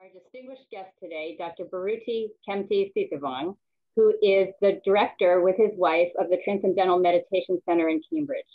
our distinguished guest today, Dr. Baruti KMT-Sisouvong, who is the director with his wife of the Transcendental Meditation Center in Cambridge.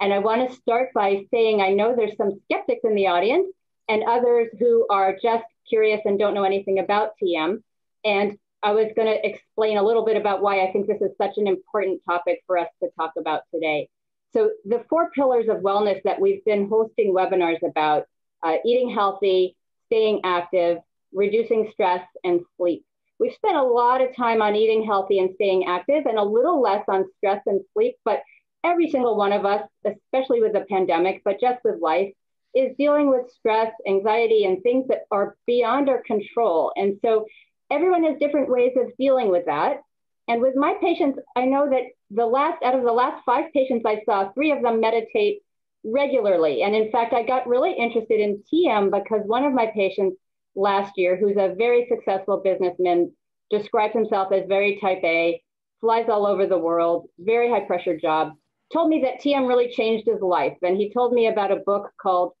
And I want to start by saying I know there's some skeptics in the audience and others who are just curious and don't know anything about TM. And I was going to explain a little bit about why I think this is such an important topic for us to talk about today. So, the four pillars of wellness that we've been hosting webinars about uh, eating healthy, staying active, reducing stress, and sleep. We've spent a lot of time on eating healthy and staying active and a little less on stress and sleep, but every single one of us, especially with the pandemic, but just with life, is dealing with stress, anxiety, and things that are beyond our control. And so everyone has different ways of dealing with that. And with my patients, I know that the last out of the last five patients I saw, three of them meditate regularly. And in fact, I got really interested in TM because one of my patients last year, who's a very successful businessman, describes himself as very type A, flies all over the world, very high pressure job, told me that TM really changed his life. And he told me about a book called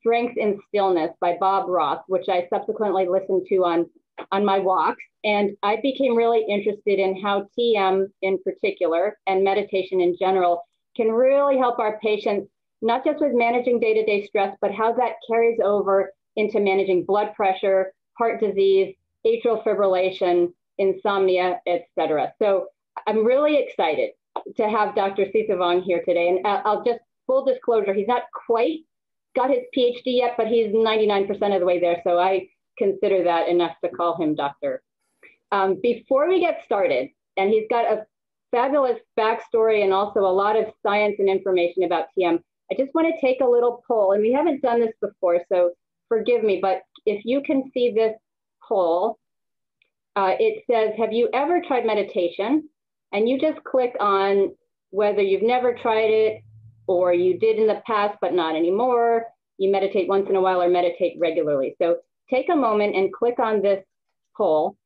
Strength in Stillness by Bob Roth, which I subsequently listened to on, on my walks. And I became really interested in how TM in particular and meditation in general can really help our patients, not just with managing day to day stress, but how that carries over into managing blood pressure, heart disease, atrial fibrillation, insomnia, etc. So I'm really excited to have Dr. Sisouvong here today. And I'll just full disclosure, he's not quite got his PhD yet, but he's 99% of the way there. So I consider that enough to call him doctor. Um, before we get started, and he's got a fabulous backstory and also a lot of science and information about TM, I just want to take a little poll, and we haven't done this before, so forgive me, but if you can see this poll, uh, it says, have you ever tried meditation? And you just click on whether you've never tried it or you did in the past, but not anymore. You meditate once in a while or meditate regularly. So take a moment and click on this poll.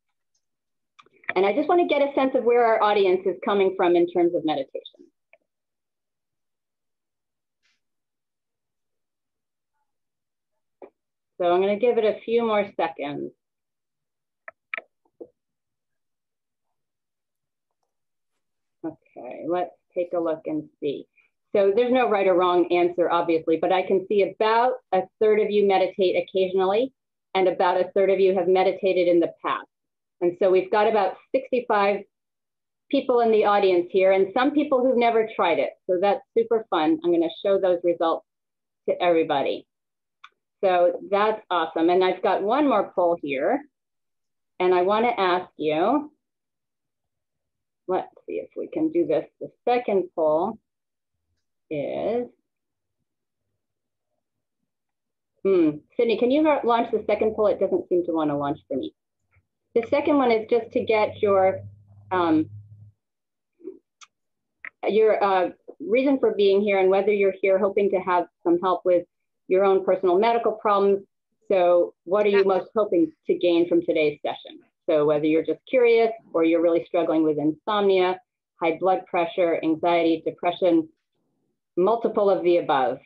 And I just want to get a sense of where our audience is coming from in terms of meditation. So I'm going to give it a few more seconds. Okay, let's take a look and see. So there's no right or wrong answer, obviously, but I can see about a third of you meditate occasionally, and about a third of you have meditated in the past. And so we've got about 65 people in the audience here, and some people who've never tried it. So that's super fun. I'm going to show those results to everybody. So that's awesome. And I've got one more poll here. And I want to ask you, let's see if we can do this. The second poll is, hmm, Sydney, can you launch the second poll? It doesn't seem to want to launch for me. The second one is just to get your, um, your uh, reason for being here and whether you're here hoping to have some help with your own personal medical problems. So what are you most hoping to gain from today's session? So whether you're just curious or you're really struggling with insomnia, high blood pressure, anxiety, depression, multiple of the above.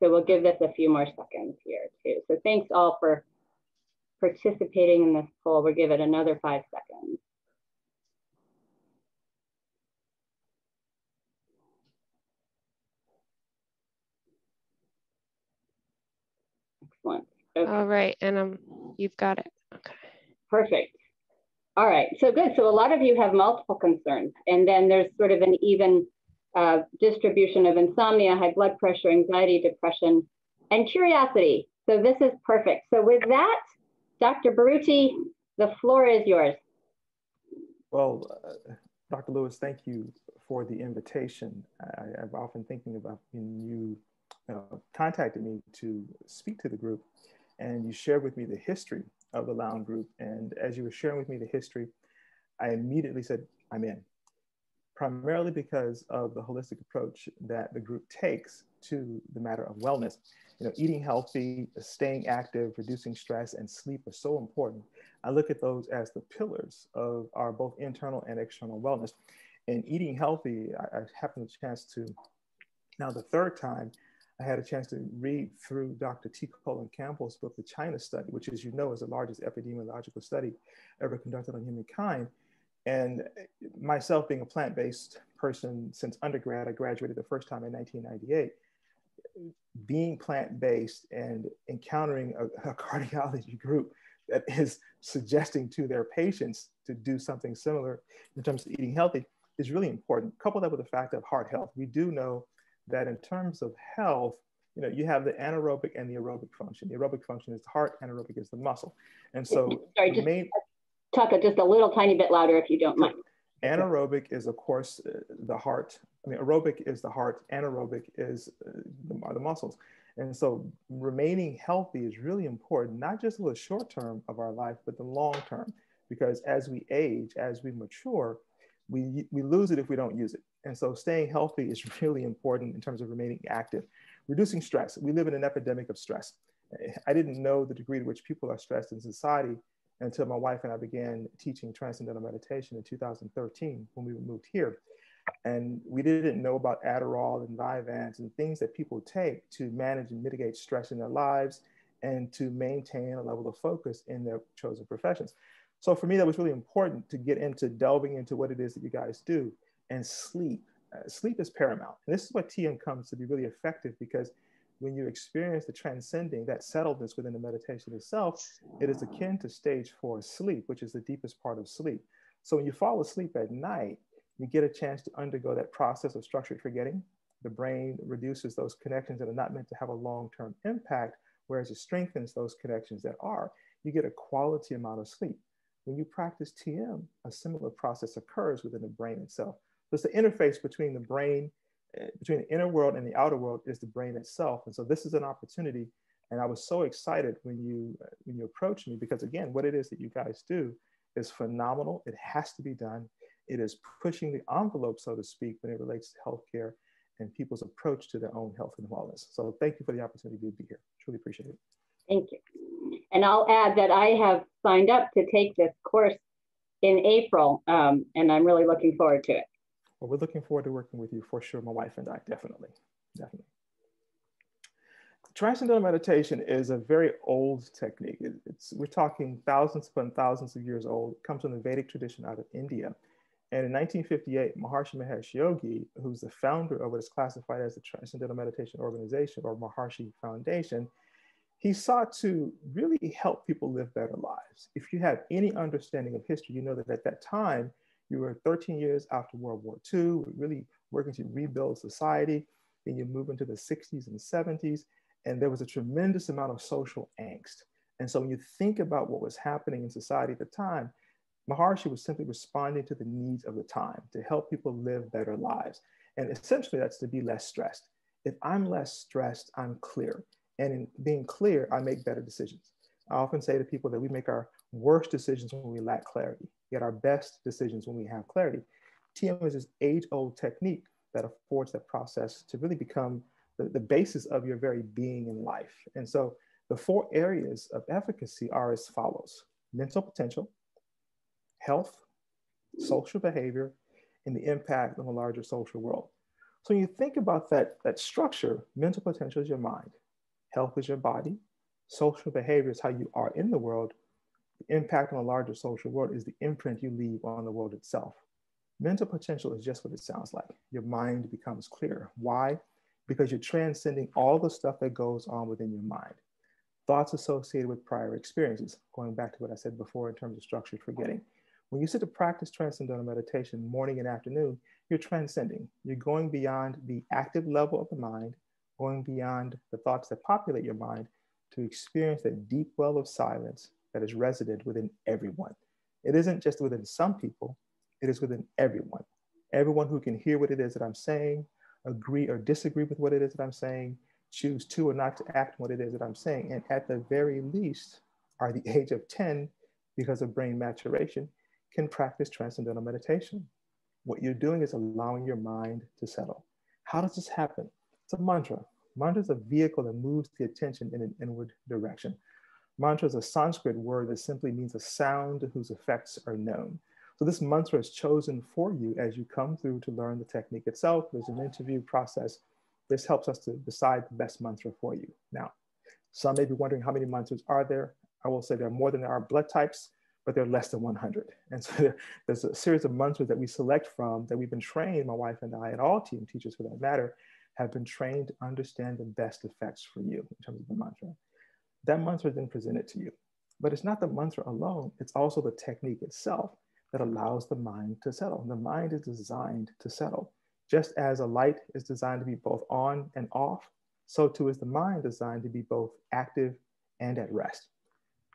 So we'll give this a few more seconds here too. So thanks all for participating in this poll. We'll give it another five seconds. Excellent. Okay. All right, and um, you've got it. Okay. Perfect. All right, so good. So a lot of you have multiple concerns, and then there's sort of an even uh, distribution of insomnia, high blood pressure, anxiety, depression, and curiosity. So this is perfect. So with that, Dr. Baruti, the floor is yours. Well, uh, Dr. Lewis, thank you for the invitation. I, am often thinking about when you uh, contacted me to speak to the group and you shared with me the history of the Lown Group. And as you were sharing with me the history, I immediately said, I'm in, primarily because of the holistic approach that the group takes to the matter of wellness. You know, eating healthy, staying active, reducing stress, and sleep are so important. I look at those as the pillars of our both internal and external wellness. And eating healthy, I, I happened chance to now the third time I had a chance to read through Dr. T. Colin Campbell's book, The China Study, which, as you know, is the largest epidemiological study ever conducted on humankind. And myself being a plant-based person since undergrad, I graduated the first time in 1998. Being plant-based and encountering a, a cardiology group that is suggesting to their patients to do something similar in terms of eating healthy is really important. Couple that with the fact of heart health. We do know that in terms of health, you know, you have the anaerobic and the aerobic function. The aerobic function is the heart, anaerobic is the muscle. And so Sorry, just main, talk just a little tiny bit louder if you don't mind. Anaerobic is, of course, uh, the heart. I mean, aerobic is the heart, anaerobic is uh, the, the muscles. And so remaining healthy is really important, not just for the short term of our life, but the long term. Because as we age, as we mature, we, we lose it if we don't use it. And so staying healthy is really important in terms of remaining active. Reducing stress. We live in an epidemic of stress. I didn't know the degree to which people are stressed in society until my wife and I began teaching transcendental meditation in 2013 when we moved here. And we didn't know about Adderall and Vyvanse and things that people take to manage and mitigate stress in their lives and to maintain a level of focus in their chosen professions. So for me, that was really important to get into delving into what it is that you guys do and sleep. Uh, sleep is paramount. And this is what TM comes to be really effective because when you experience the transcending, that settledness within the meditation itself, it is akin to stage four sleep, which is the deepest part of sleep. So when you fall asleep at night, you get a chance to undergo that process of structured forgetting. The brain reduces those connections that are not meant to have a long term impact, whereas it strengthens those connections that are. You get a quality amount of sleep. When you practice TM, a similar process occurs within the brain itself. It's the interface between the brain, uh, between the inner world and the outer world is the brain itself. And so this is an opportunity. And I was so excited when you uh, when you approached me because again, what it is that you guys do is phenomenal. It has to be done. It is pushing the envelope, so to speak, when it relates to healthcare and people's approach to their own health and wellness. So thank you for the opportunity to be here. Truly appreciate it. Thank you. And I'll add that I have signed up to take this course in April, um, and I'm really looking forward to it. Well, we're looking forward to working with you for sure, my wife and I, definitely, definitely. Transcendental meditation is a very old technique. It's, we're talking thousands upon thousands of years old. It comes from the Vedic tradition out of India. And in 1958, Maharishi Mahesh Yogi, who's the founder of what is classified as the Transcendental Meditation Organization or Maharishi Foundation, he sought to really help people live better lives. If you have any understanding of history, you know that at that time, you were 13 years after World War II, really working to rebuild society. Then you move into the 60s and 70s, and there was a tremendous amount of social angst. And so when you think about what was happening in society at the time, Maharishi was simply responding to the needs of the time to help people live better lives. And essentially, that's to be less stressed. If I'm less stressed, I'm clear. And in being clear, I make better decisions. I often say to people that we make our worst decisions when we lack clarity, yet our best decisions when we have clarity. TM is this age old technique that affords that process to really become the, the basis of your very being in life. And so the four areas of efficacy are as follows mental potential, health, social behavior, and the impact on the larger social world. So when you think about that, that structure, mental potential is your mind, Health is your body. Social behavior is how you are in the world. Impact on a larger social world is the imprint you leave on the world itself. Mental potential is just what it sounds like. Your mind becomes clear. Why? Because you're transcending all the stuff that goes on within your mind. Thoughts associated with prior experiences, going back to what I said before in terms of structured forgetting. When you sit to practice transcendental meditation morning and afternoon, you're transcending. You're going beyond the active level of the mind going beyond the thoughts that populate your mind to experience that deep well of silence that is resident within everyone. It isn't just within some people, it is within everyone. Everyone who can hear what it is that I'm saying, agree or disagree with what it is that I'm saying, choose to or not to act on what it is that I'm saying, and at the very least, are the age of 10, because of brain maturation, can practice transcendental meditation. What you're doing is allowing your mind to settle. How does this happen? It's a mantra. Mantra is a vehicle that moves the attention in an inward direction. Mantra is a Sanskrit word that simply means a sound whose effects are known. So this mantra is chosen for you as you come through to learn the technique itself. There's an interview process This helps us to decide the best mantra for you. Now, some may be wondering how many mantras are there. I will say there are more than there are blood types, but there are less than 100. And so there, there's a series of mantras that we select from that we've been trained, my wife and I, and all TM teachers for that matter, have been trained to understand the best effects for you in terms of the mantra. That mantra then presented to you. But it's not the mantra alone, it's also the technique itself that allows the mind to settle. The mind is designed to settle. Just as a light is designed to be both on and off, so too is the mind designed to be both active and at rest.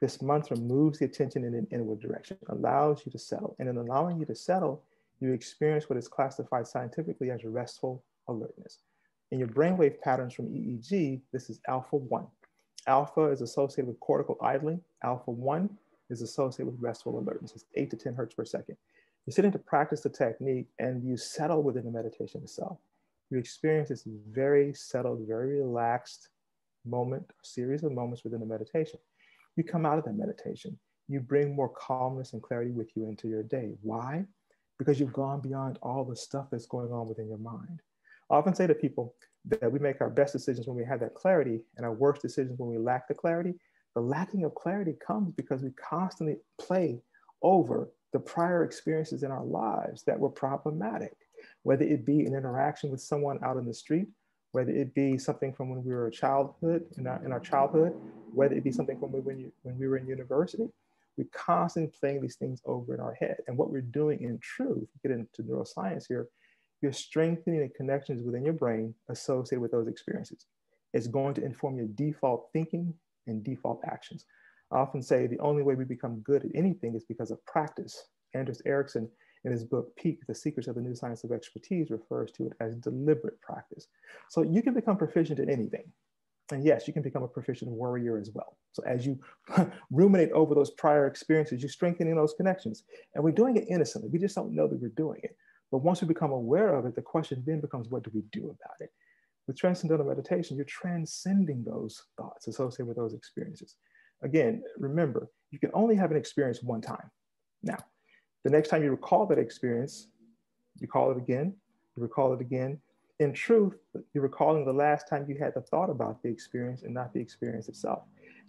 This mantra moves the attention in an inward direction, allows you to settle. And in allowing you to settle, you experience what is classified scientifically as restful alertness. In your brainwave patterns from EEG, this is alpha 1. Alpha is associated with cortical idling. Alpha 1 is associated with restful alertness. It's 8 to 10 hertz per second. You sit in to practice the technique and you settle within the meditation itself. You experience this very settled, very relaxed moment, series of moments within the meditation. You come out of that meditation. You bring more calmness and clarity with you into your day. Why? Because you've gone beyond all the stuff that's going on within your mind. I often say to people that we make our best decisions when we have that clarity and our worst decisions when we lack the clarity. The lacking of clarity comes because we constantly play over the prior experiences in our lives that were problematic, whether it be an interaction with someone out in the street, whether it be something from when we were a childhood, in our, in our childhood, whether it be something from when, you, when we were in university. We're constantly playing these things over in our head. And what we're doing in truth, get into neuroscience here, you're strengthening the connections within your brain associated with those experiences. It's going to inform your default thinking and default actions. I often say the only way we become good at anything is because of practice. Anders Ericsson, in his book Peak, The Secrets of the New Science of Expertise, refers to it as deliberate practice. So you can become proficient at anything. And yes, you can become a proficient warrior as well. So as you ruminate over those prior experiences, you're strengthening those connections. And we're doing it innocently. We just don't know that we're doing it. But once we become aware of it, the question then becomes, what do we do about it? With transcendental meditation, you're transcending those thoughts associated with those experiences. Again, remember, you can only have an experience one time. Now, the next time you recall that experience, you call it again, you recall it again. In truth, you're recalling the last time you had the thought about the experience and not the experience itself.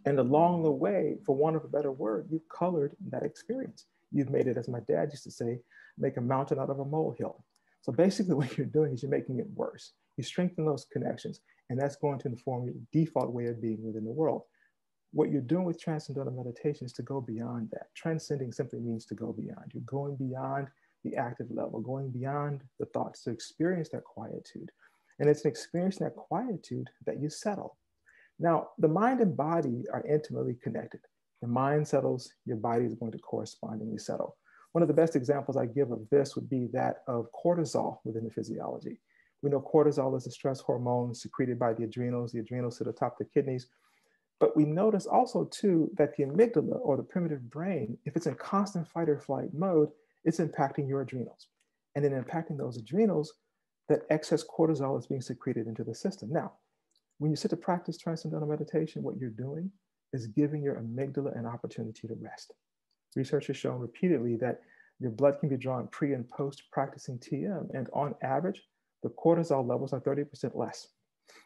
And along the way, for want of a better word, you've colored that experience. You've made it, as my dad used to say, make a mountain out of a molehill. So basically, what you're doing is you're making it worse. You strengthen those connections, and that's going to inform your default way of being within the world. What you're doing with transcendental meditation is to go beyond that. Transcending simply means to go beyond. You're going beyond the active level, going beyond the thoughts to experience that quietude. And it's an experience that quietude that you settle. Now, the mind and body are intimately connected. The mind settles, your body is going to correspondingly settle. One of the best examples I give of this would be that of cortisol within the physiology. We know cortisol is a stress hormone secreted by the adrenals. The adrenals sit atop the kidneys. But we notice also too that the amygdala or the primitive brain, if it's in constant fight or flight mode, it's impacting your adrenals. And in impacting those adrenals, that excess cortisol is being secreted into the system. Now, when you sit to practice transcendental meditation, what you're doing is giving your amygdala an opportunity to rest. Research has shown repeatedly that your blood can be drawn pre and post practicing TM, and on average, the cortisol levels are 30% less.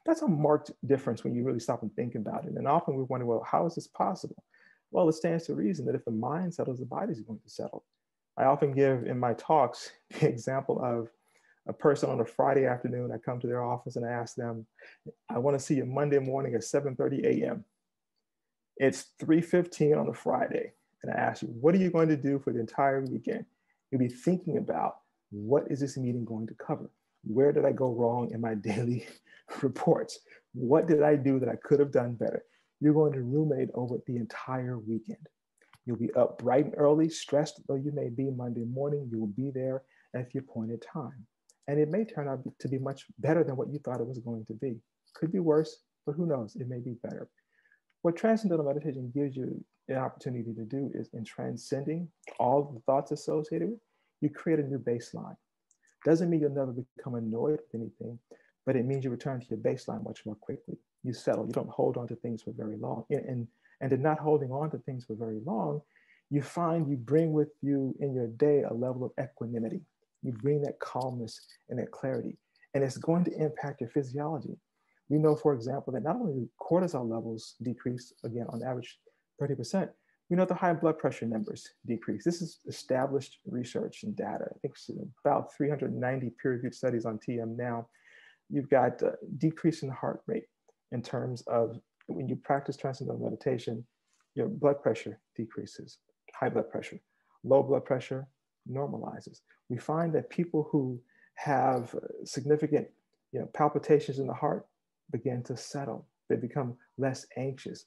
That's a marked difference when you really stop and think about it. And often we wonder, well, how is this possible? Well, it stands to reason that if the mind settles, the body is going to settle. I often give in my talks the example of a person on a Friday afternoon. I come to their office and I ask them, I want to see you Monday morning at 7:30 a.m. It's 3:15 on a Friday. And I ask you, what are you going to do for the entire weekend? You'll be thinking about what is this meeting going to cover? Where did I go wrong in my daily reports? What did I do that I could have done better? You're going to ruminate over the entire weekend. You'll be up bright and early, stressed though you may be Monday morning, you will be there at your appointed time. And it may turn out to be much better than what you thought it was going to be. Could be worse, but who knows? It may be better. What transcendental meditation gives you an opportunity to do is in transcending all the thoughts associated with, you create a new baseline. Doesn't mean you'll never become annoyed with anything, but it means you return to your baseline much more quickly. You settle, you don't hold on to things for very long. And, and, and in not holding on to things for very long, you find you bring with you in your day a level of equanimity. You bring that calmness and that clarity. and it's going to impact your physiology. We know, for example, that not only do cortisol levels decrease, again, on average 30%, we know the high blood pressure numbers decrease. This is established research and data. I think it's about 390 peer-reviewed studies on TM now. You've got uh, decrease in the heart rate in terms of when you practice transcendental meditation, your blood pressure decreases, high blood pressure, low blood pressure normalizes. We find that people who have significant you know, palpitations in the heart begin to settle. They become less anxious.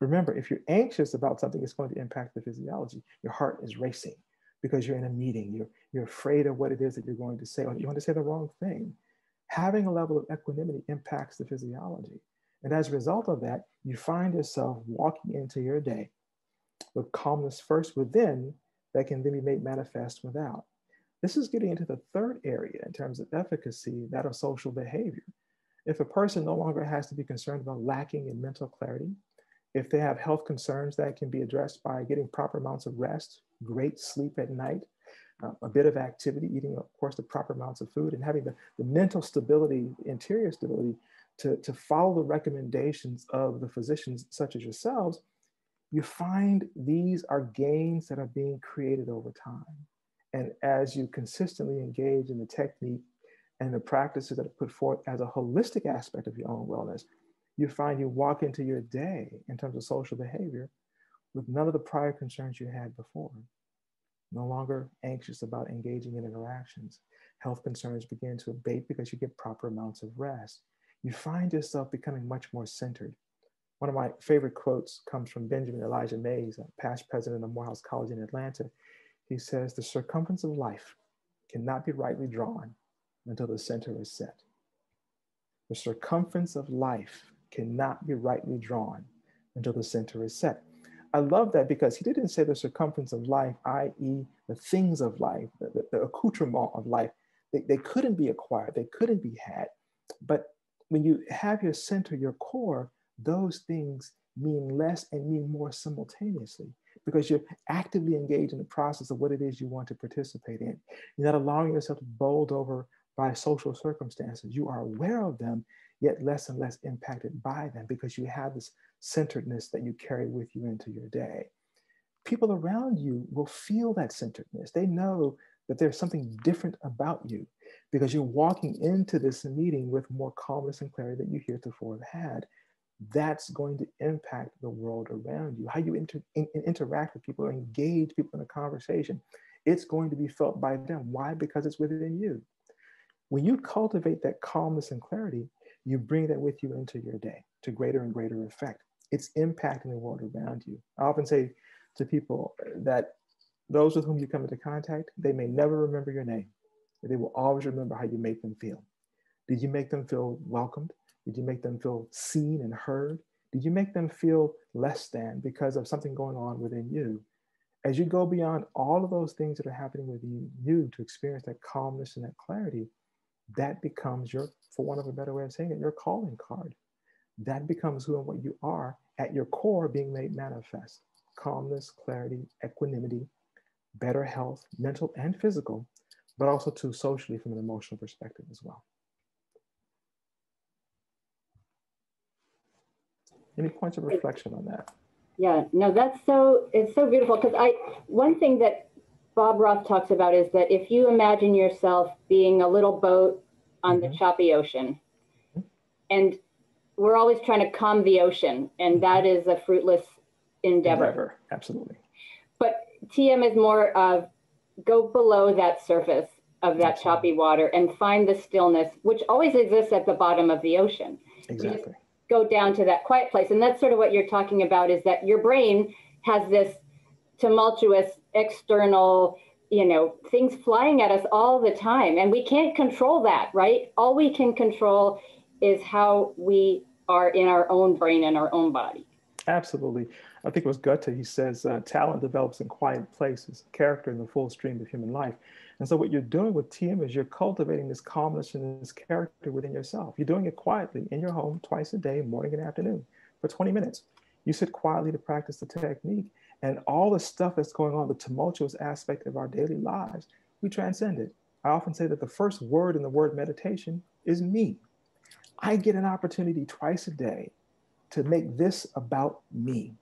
Remember, if you're anxious about something, it's going to impact the physiology. Your heart is racing because you're in a meeting. You're, you're afraid of what it is that you're going to say, or you want to say the wrong thing. Having a level of equanimity impacts the physiology. And as a result of that, you find yourself walking into your day with calmness first within that can then be made manifest without. This is getting into the third area in terms of efficacy, that of social behavior. If a person no longer has to be concerned about lacking in mental clarity, if they have health concerns that can be addressed by getting proper amounts of rest, great sleep at night, uh, a bit of activity, eating, of course, the proper amounts of food, and having the, the mental stability, interior stability to, to follow the recommendations of the physicians such as yourselves, you find these are gains that are being created over time. And as you consistently engage in the technique and the practices that are put forth as a holistic aspect of your own wellness, you find you walk into your day in terms of social behavior with none of the prior concerns you had before. No longer anxious about engaging in interactions. Health concerns begin to abate because you get proper amounts of rest you find yourself becoming much more centered. One of my favorite quotes comes from Benjamin Elijah Mays, a past president of Morehouse College in Atlanta. He says, The circumference of life cannot be rightly drawn until the center is set. The circumference of life cannot be rightly drawn until the center is set. I love that because he didn't say the circumference of life, i.e., the things of life, the, the, the accoutrement of life. They, they couldn't be acquired, they couldn't be had. But when you have your center, your core, those things mean less and mean more simultaneously because you're actively engaged in the process of what it is you want to participate in. You're not allowing yourself to be bowled over by social circumstances. You are aware of them, yet less and less impacted by them because you have this centeredness that you carry with you into your day. People around you will feel that centeredness. They know that there's something different about you because you're walking into this meeting with more calmness and clarity than you heretofore have had. That's going to impact the world around you. How you inter- in, interact with people or engage people in a conversation, it's going to be felt by them. Why? Because it's within you. When you cultivate that calmness and clarity, you bring that with you into your day to greater and greater effect. It's impacting the world around you. I often say to people that those with whom you come into contact, they may never remember your name, but they will always remember how you make them feel. Did you make them feel welcomed? Did you make them feel seen and heard? Did you make them feel less than because of something going on within you? As you go beyond all of those things that are happening within you to experience that calmness and that clarity, that becomes your, for one of a better way of saying it, your calling card. That becomes who and what you are at your core being made manifest. Calmness, clarity, equanimity, better health, mental and physical, but also too socially from an emotional perspective as well. Any points of reflection on that? Yeah, no, that's so, it's so beautiful because I, one thing that Bob Roth talks about is that if you imagine yourself being a little boat on mm-hmm. the choppy ocean, mm-hmm. and we're always trying to calm the ocean, and that mm-hmm. is a fruitless endeavor. endeavor. Absolutely. But TM is more of go below that surface of that choppy water and find the stillness, which always exists at the bottom of the ocean. Exactly. Go down to that quiet place. And that's sort of what you're talking about is that your brain has this tumultuous external, you know, things flying at us all the time. And we can't control that, right? All we can control is how we are in our own brain and our own body. Absolutely. I think it was Goethe, he says, uh, talent develops in quiet places, character in the full stream of human life. And so what you're doing with TM is you're cultivating this calmness and this character within yourself. You're doing it quietly in your home twice a day, morning and afternoon, for 20 minutes. You sit quietly to practice the technique, and all the stuff that's going on, the tumultuous aspect of our daily lives, we transcend it. I often say that the first word in the word meditation is me. I get an opportunity twice a day to make this about me.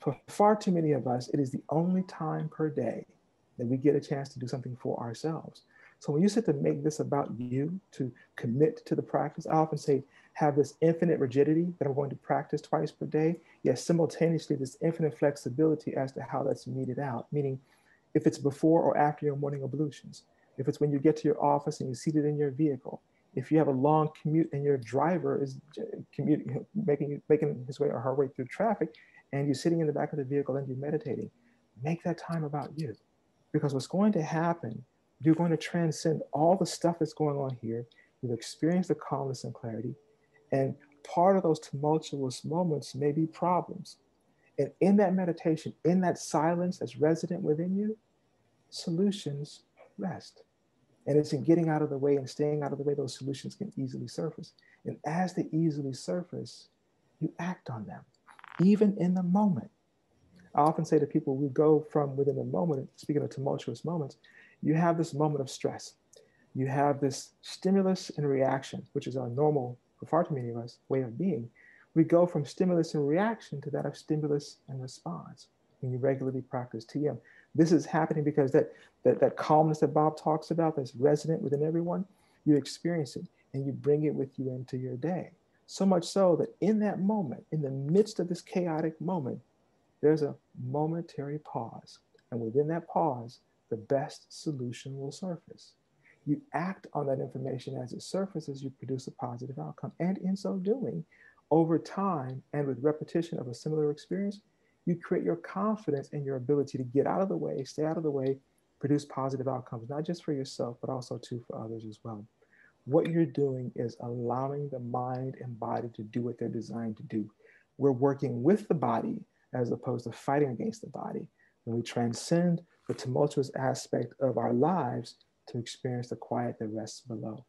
For far too many of us, it is the only time per day that we get a chance to do something for ourselves. So when you sit to make this about you, to commit to the practice, I often say, have this infinite rigidity that I'm going to practice twice per day, yet simultaneously this infinite flexibility as to how that's meted out. Meaning, if it's before or after your morning ablutions, if it's when you get to your office and you're seated in your vehicle, if you have a long commute and your driver is commuting, making making his way or her way through traffic, and you're sitting in the back of the vehicle and you're meditating, make that time about you, because what's going to happen, you're going to transcend all the stuff that's going on here. You've experienced the calmness and clarity, and part of those tumultuous moments may be problems. And in that meditation, in that silence that's resident within you, solutions rest. And it's in getting out of the way and staying out of the way those solutions can easily surface. And as they easily surface, you act on them, even in the moment. I often say to people, we go from within a moment, speaking of tumultuous moments, you have this moment of stress. You have this stimulus and reaction, which is our normal for far too many of us, way of being, we go from stimulus and reaction to that of stimulus and response when you regularly practice TM. This is happening because that, that, that calmness that Bob talks about that's resident within everyone, you experience it and you bring it with you into your day. So much so that in that moment, in the midst of this chaotic moment, there's a momentary pause. And within that pause, the best solution will surface you act on that information as it surfaces, you produce a positive outcome. And in so doing, over time and with repetition of a similar experience, you create your confidence and your ability to get out of the way, stay out of the way, produce positive outcomes, not just for yourself, but also too for others as well. What you're doing is allowing the mind and body to do what they're designed to do. We're working with the body as opposed to fighting against the body. When we transcend the tumultuous aspect of our lives to experience the quiet that rests below.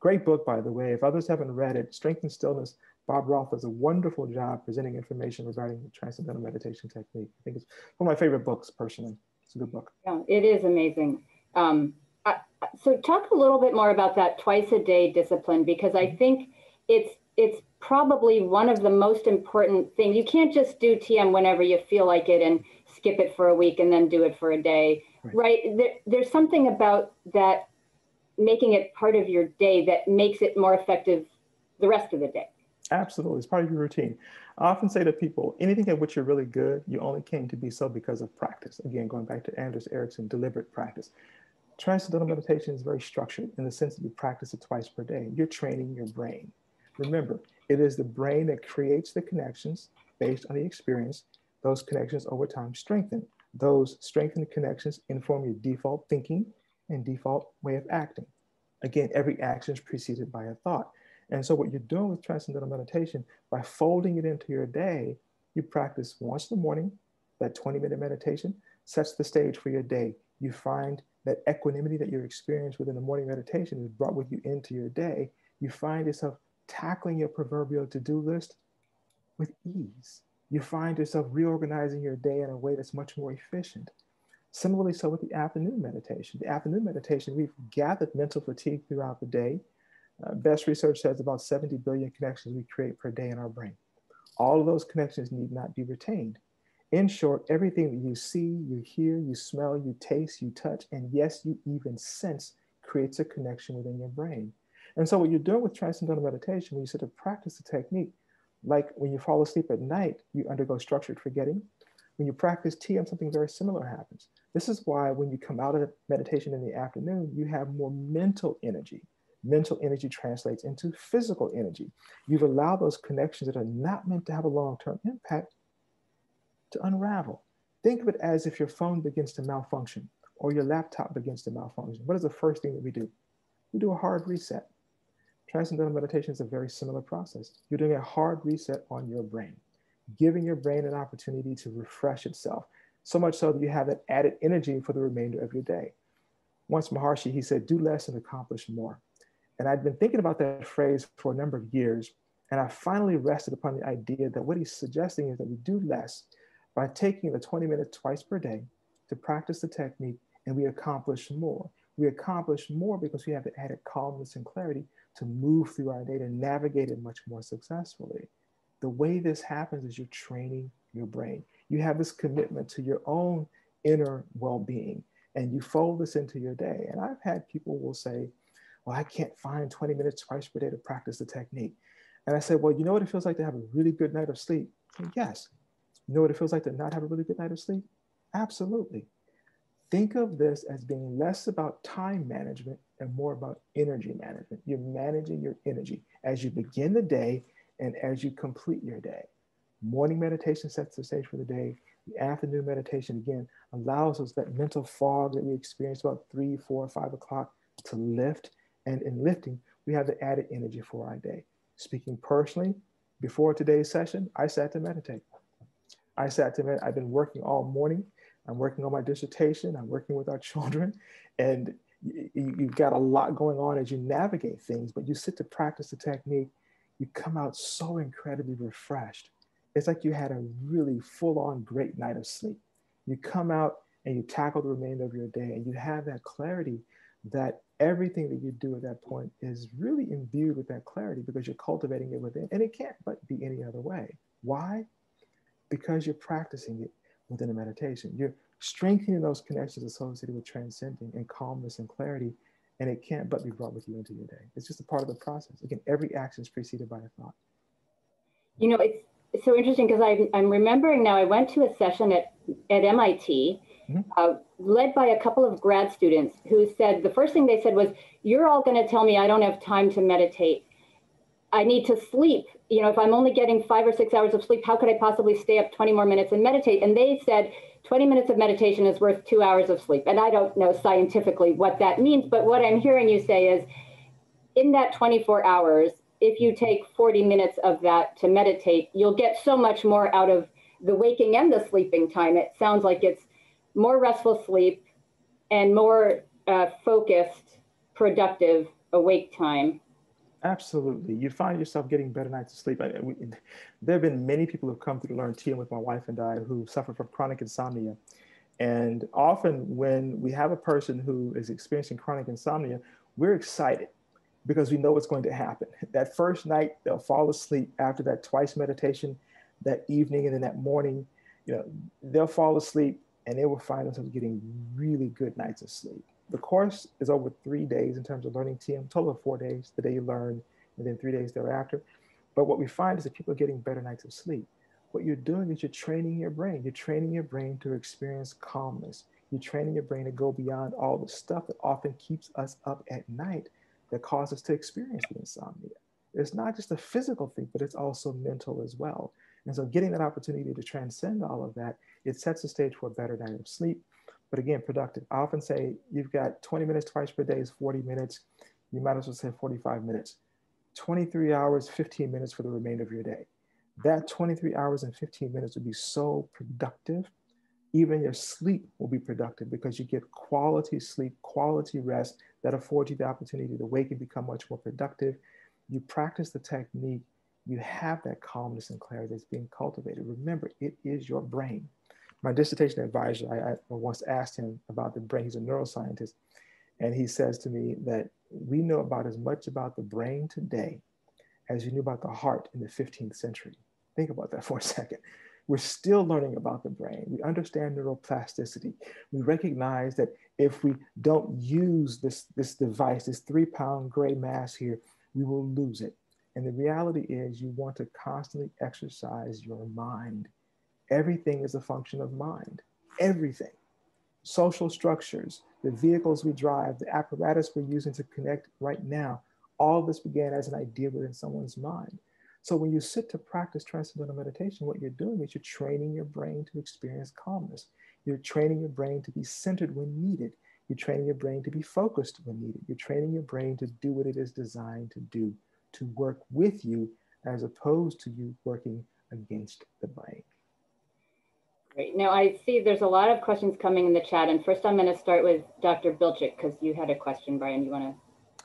Great book, by the way. If others haven't read it, Strength in Stillness, Bob Roth does a wonderful job presenting information regarding the transcendental meditation technique. I think it's one of my favorite books, personally. It's a good book. Yeah, it is amazing. Um, I, so talk a little bit more about that twice a day discipline, because I think it's it's probably one of the most important things. You can't just do TM whenever you feel like it and skip it for a week and then do it for a day right, right? There, there's something about that making it part of your day that makes it more effective the rest of the day. Absolutely. It's part of your routine. I often say to people anything at which you're really good you only came to be so because of practice. Again going back to anders ericsson deliberate practice. Transcendental meditation is very structured in the sense that you practice it twice per day. You're training your brain. Remember it is the brain that creates the connections based on the experience. Those connections over time strengthen those strengthened connections inform your default thinking and default way of acting. Again, every action is preceded by a thought. And so, what you're doing with transcendental meditation, by folding it into your day, you practice once in the morning, that 20 minute meditation sets the stage for your day. You find that equanimity that you experience within the morning meditation is brought with you into your day. You find yourself tackling your proverbial to do list with ease you find yourself reorganizing your day in a way that's much more efficient. Similarly, so with the afternoon meditation. The afternoon meditation, we've gathered mental fatigue throughout the day. Uh, best research says about 70 billion connections we create per day in our brain. All of those connections need not be retained. In short, everything that you see, you hear, you smell, you taste, you touch, and yes, you even sense creates a connection within your brain. And so, what you're doing with transcendental meditation, when you sort of practice the technique, like when you fall asleep at night, you undergo structured forgetting. When you practice TM, something very similar happens. This is why when you come out of meditation in the afternoon, you have more mental energy. Mental energy translates into physical energy. You've allowed those connections that are not meant to have a long term impact to unravel. Think of it as if your phone begins to malfunction or your laptop begins to malfunction. What is the first thing that we do? We do a hard reset. Transcendental meditation is a very similar process. You're doing a hard reset on your brain, giving your brain an opportunity to refresh itself, so much so that you have that added energy for the remainder of your day. Once Maharishi, he said, do less and accomplish more. And I'd been thinking about that phrase for a number of years, and I finally rested upon the idea that what he's suggesting is that we do less by taking the 20 minutes twice per day to practice the technique, and we accomplish more. We accomplish more because we have the added calmness and clarity to move through our day to navigate it much more successfully. The way this happens is you're training your brain. You have this commitment to your own inner well-being and you fold this into your day. And I've had people will say, well, I can't find 20 minutes twice per day to practice the technique. And I said, well, you know what it feels like to have a really good night of sleep? yes. You know what it feels like to not have a really good night of sleep? Absolutely. Think of this as being less about time management and more about energy management. You're managing your energy as you begin the day and as you complete your day. Morning meditation sets the stage for the day. The afternoon meditation, again, allows us that mental fog that we experience about three, four, five o'clock to lift. And in lifting, we have the added energy for our day. Speaking personally, before today's session, I sat to meditate. I sat to meditate. I've been working all morning. I'm working on my dissertation. I'm working with our children. And you've got a lot going on as you navigate things, but you sit to practice the technique, you come out so incredibly refreshed it's like you had a really full on great night of sleep. You come out and you tackle the remainder of your day and you have that clarity that everything that you do at that point is really imbued with that clarity because you're cultivating it within. And it can't but be any other way. Why? Because you're practicing it within a meditation. You're strengthening those connections associated with transcending and calmness and clarity. And it can't but be brought with you into your day. It's just a part of the process. Again, every action is preceded by a thought. You know, it's it's so interesting because I'm, I'm remembering now I went to a session at, at MIT mm-hmm. uh, led by a couple of grad students who said the first thing they said was, You're all going to tell me I don't have time to meditate. I need to sleep. You know, if I'm only getting five or six hours of sleep, how could I possibly stay up 20 more minutes and meditate? And they said 20 minutes of meditation is worth two hours of sleep. And I don't know scientifically what that means, but what I'm hearing you say is in that 24 hours, if you take 40 minutes of that to meditate, you'll get so much more out of the waking and the sleeping time. It sounds like it's more restful sleep and more uh, focused, productive awake time. Absolutely. You find yourself getting better nights of sleep. I, we, there have been many people who have come to learn TM with my wife and I who suffer from chronic insomnia. And often when we have a person who is experiencing chronic insomnia, we're excited because we know what's going to happen. That first night, they'll fall asleep after that twice meditation, that evening, and then that morning, you know, they'll fall asleep and they will find themselves getting really good nights of sleep. The course is over three days in terms of learning TM, total of four days, the day you learn, and then three days thereafter. But what we find is that people are getting better nights of sleep. What you're doing is you're training your brain. You're training your brain to experience calmness. You're training your brain to go beyond all the stuff that often keeps us up at night that cause us to experience the insomnia. It's not just a physical thing, but it's also mental as well. And so getting that opportunity to transcend all of that, it sets the stage for a better night of sleep. But again, productive. I often say you've got 20 minutes twice per day is 40 minutes. You might as well say 45 minutes. 23 hours, 15 minutes for the remainder of your day. That 23 hours and 15 minutes would be so productive. Even your sleep will be productive because you get quality sleep, quality rest that affords you the opportunity to wake and become much more productive. You practice the technique, you have that calmness and clarity that's being cultivated. Remember, it is your brain. My dissertation advisor, I, I once asked him about the brain. He's a neuroscientist. And he says to me that we know about as much about the brain today as you knew about the heart in the 15th century. Think about that for a second. We're still learning about the brain. We understand neuroplasticity. We recognize that if we don't use this, this device, this three pound gray mass here, we will lose it. And the reality is, you want to constantly exercise your mind. Everything is a function of mind. Everything. Social structures, the vehicles we drive, the apparatus we're using to connect right now, all this began as an idea within someone's mind. So when you sit to practice transcendental meditation, what you're doing is you're training your brain to experience calmness. You're training your brain to be centered when needed. You're training your brain to be focused when needed. You're training your brain to do what it is designed to do, to work with you as opposed to you working against the brain. Great. Now I see there's a lot of questions coming in the chat. And first I'm going to start with Dr. Bilchik because you had a question, Brian. You want to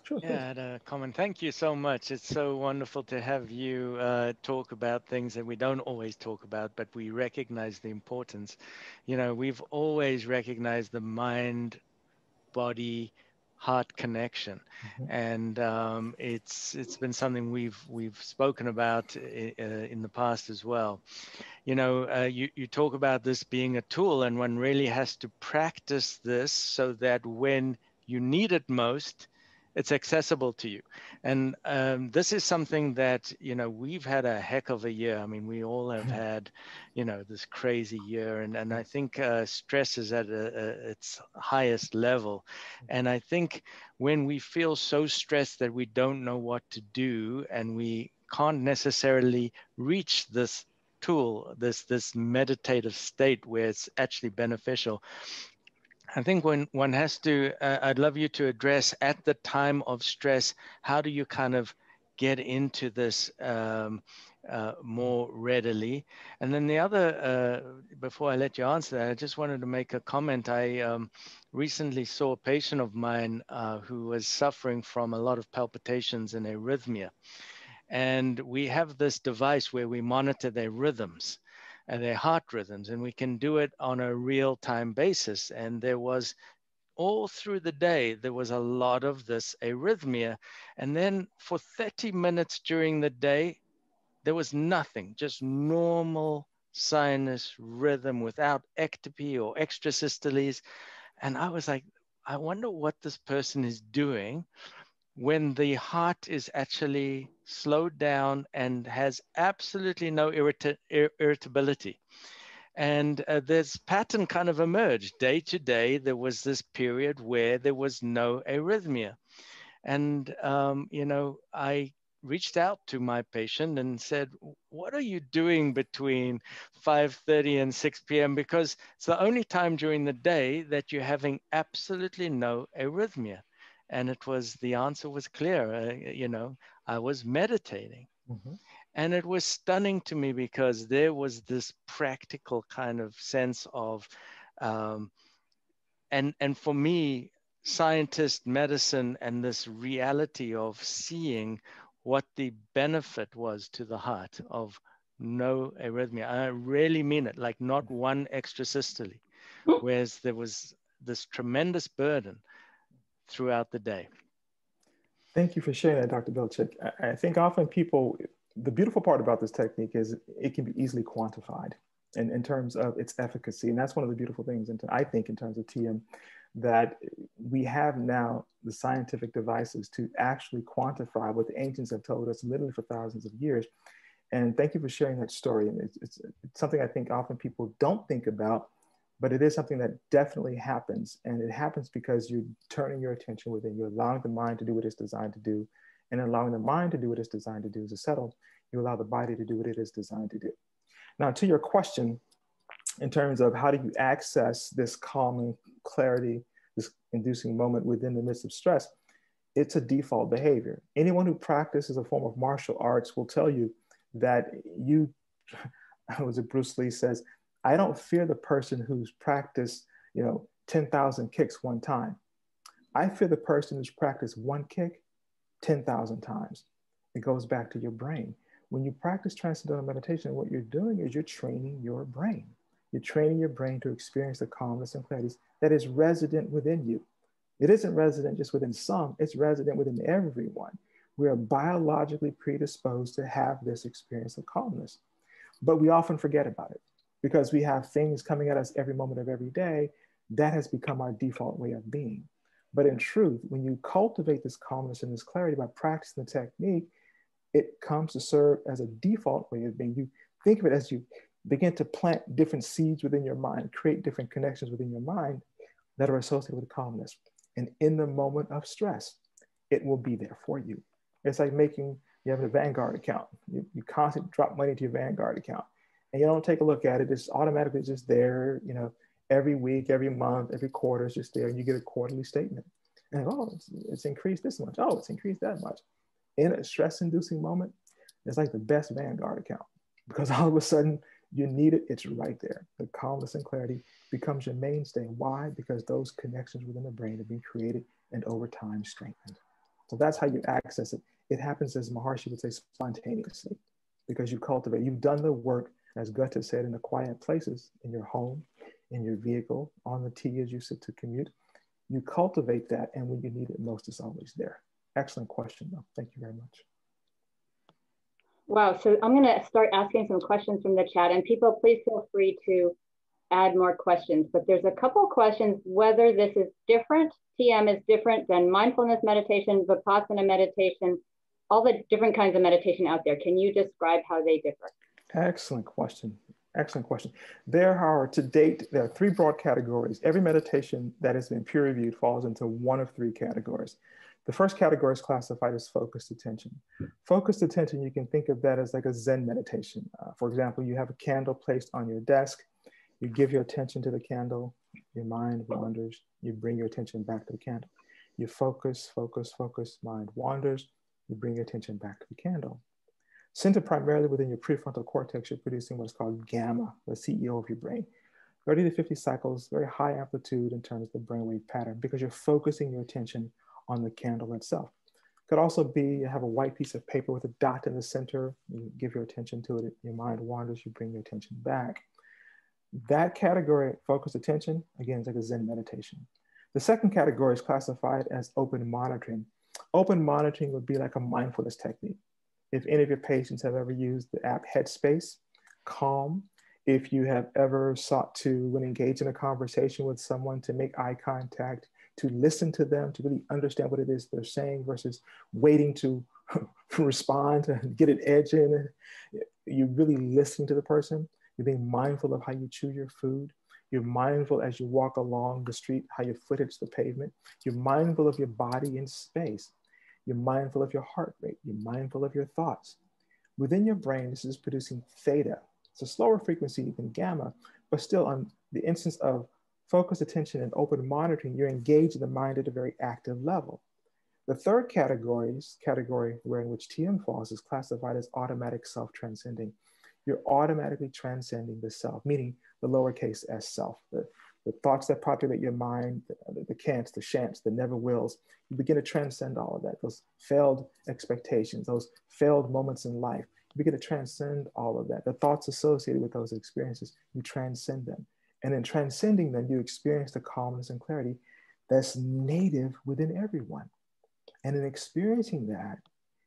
Sure. Yeah, a comment. Thank you so much. It's so wonderful to have you uh, talk about things that we don't always talk about, but we recognize the importance. You know, we've always recognized the mind, body, heart connection, mm-hmm. and um, it's it's been something we've we've spoken about in, uh, in the past as well. You know, uh, you you talk about this being a tool, and one really has to practice this so that when you need it most, it's accessible to you. And um, this is something that, you know, we've had a heck of a year. I mean, we all have had, you know, this crazy year. And, and I think uh, stress is at a, a, its highest level. And I think when we feel so stressed that we don't know what to do and we can't necessarily reach this tool, this, this meditative state where it's actually beneficial, I think when one has to, uh, I'd love you to address at the time of stress, how do you kind of get into this um, uh, more readily? And then the other, uh, before I let you answer that, I just wanted to make a comment. I um, recently saw a patient of mine uh, who was suffering from a lot of palpitations and arrhythmia. And we have this device where we monitor their rhythms and their heart rhythms, and we can do it on a real time basis. And there was all through the day, there was a lot of this arrhythmia. And then for 30 minutes during the day, there was nothing, just normal sinus rhythm without ectopy or extrasystoles. And I was like, I wonder what this person is doing when the heart is actually slowed down and has absolutely no irrita irritability. And uh, this pattern kind of emerged. Day to day, there was this period where there was no arrhythmia. And, um, you know, I reached out to my patient and said, what are you doing between 5.30 and 6 p.m.? Because it's the only time during the day that you're having absolutely no arrhythmia and it was the answer was clear uh, you know i was meditating. Mm-hmm. and it was stunning to me because there was this practical kind of sense of um, and and for me scientist medicine and this reality of seeing what the benefit was to the heart of no arrhythmia. I really mean it like not one extra systole whereas there was this tremendous burden throughout the day. Thank you for sharing that, Dr. Bilchik. I think often people, the beautiful part about this technique is it can be easily quantified in, in terms of its efficacy. And that's one of the beautiful things, in, I think, in terms of TM, that we have now the scientific devices to actually quantify what the ancients have told us literally for thousands of years. And thank you for sharing that story. And it's, it's, it's something I think often people don't think about but it is something that definitely happens. And it happens because you're turning your attention within, you're allowing the mind to do what it's designed to do. And allowing the mind to do what it's designed to do is to settle. You allow the body to do what it is designed to do. Now, to your question, in terms of how do you access this calming clarity, this inducing moment within the midst of stress, it's a default behavior. Anyone who practices a form of martial arts will tell you that you, was it Bruce Lee says, I don't fear the person who's practiced, you know, 10,000 kicks one time. I fear the person who's practiced one kick 10,000 times. It goes back to your brain. When you practice transcendental meditation, what you're doing is you're training your brain. You're training your brain to experience the calmness and clarity that is resident within you. It isn't resident just within some, it's resident within everyone. We are biologically predisposed to have this experience of calmness, but we often forget about it because we have things coming at us every moment of every day, that has become our default way of being. But in truth, when you cultivate this calmness and this clarity by practicing the technique, it comes to serve as a default way of being. You think of it as you begin to plant different seeds within your mind, create different connections within your mind that are associated with calmness. And in the moment of stress, it will be there for you. It's like making, you have a Vanguard account. You, you constantly drop money to your Vanguard account and you don't take a look at it, it's automatically just there, you know, every week, every month, every quarter, it's just there, and you get a quarterly statement. And oh, it's, it's increased this much. Oh, it's increased that much. In a stress-inducing moment, it's like the best Vanguard account because all of a sudden you need it, it's right there. The calmness and clarity becomes your mainstay. Why? Because those connections within the brain have been created and over time strengthened. So that's how you access it. It happens, as Maharishi would say, spontaneously because you cultivate, you've done the work as Goethe said, in the quiet places, in your home, in your vehicle, on the T as you sit to commute, You cultivate that, and when you need it most, it's always there. Excellent question, though. Thank you very much. Wow, so I'm gonna start asking some questions from the chat and people please feel free to add more questions, but there's a couple questions whether this is different, TM is different than mindfulness meditation, Vipassana meditation, all the different kinds of meditation out there. Can you describe how they differ? Excellent question. Excellent question. There are, to date, there are three broad categories. Every meditation that has been peer reviewed falls into one of three categories. The first category is classified as focused attention. Focused attention, you can think of that as like a Zen meditation. Uh, for example, you have a candle placed on your desk. You give your attention to the candle. Your mind wanders. You bring your attention back to the candle. You focus, focus, focus. Mind wanders. You bring your attention back to the candle. Centered primarily within your prefrontal cortex, you're producing what's called gamma, the CEO of your brain. 30 to 50 cycles, very high amplitude in terms of the brainwave pattern because you're focusing your attention on the candle itself. Could also be you have a white piece of paper with a dot in the center. You give your attention to it. Your mind wanders. You bring your attention back. That category, focused attention, again, is like a Zen meditation. The second category is classified as open monitoring. Open monitoring would be like a mindfulness technique. If any of your patients have ever used the app Headspace, Calm, if you have ever sought to, when engage in a conversation with someone, to make eye contact, to listen to them, to really understand what it is they're saying versus waiting to respond and get an edge in. You're really listening to the person. You're being mindful of how you chew your food. You're mindful as you walk along the street, how your foot hits the pavement. You're mindful of your body in space. You're mindful of your heart rate. You're mindful of your thoughts. Within your brain, this is producing theta. It's a slower frequency than gamma, but still on the instance of focused attention and open monitoring, you're engaged in the mind at a very active level. The third category, category where in which TM falls is classified as automatic self-transcending. You're automatically transcending the self, meaning the lowercase s self, the, the thoughts that populate your mind, the, the can'ts, the shan'ts, the never wills. You begin to transcend all of that, those failed expectations, those failed moments in life. You begin to transcend all of that. The thoughts associated with those experiences, you transcend them. And in transcending them, you experience the calmness and clarity that's native within everyone. And in experiencing that,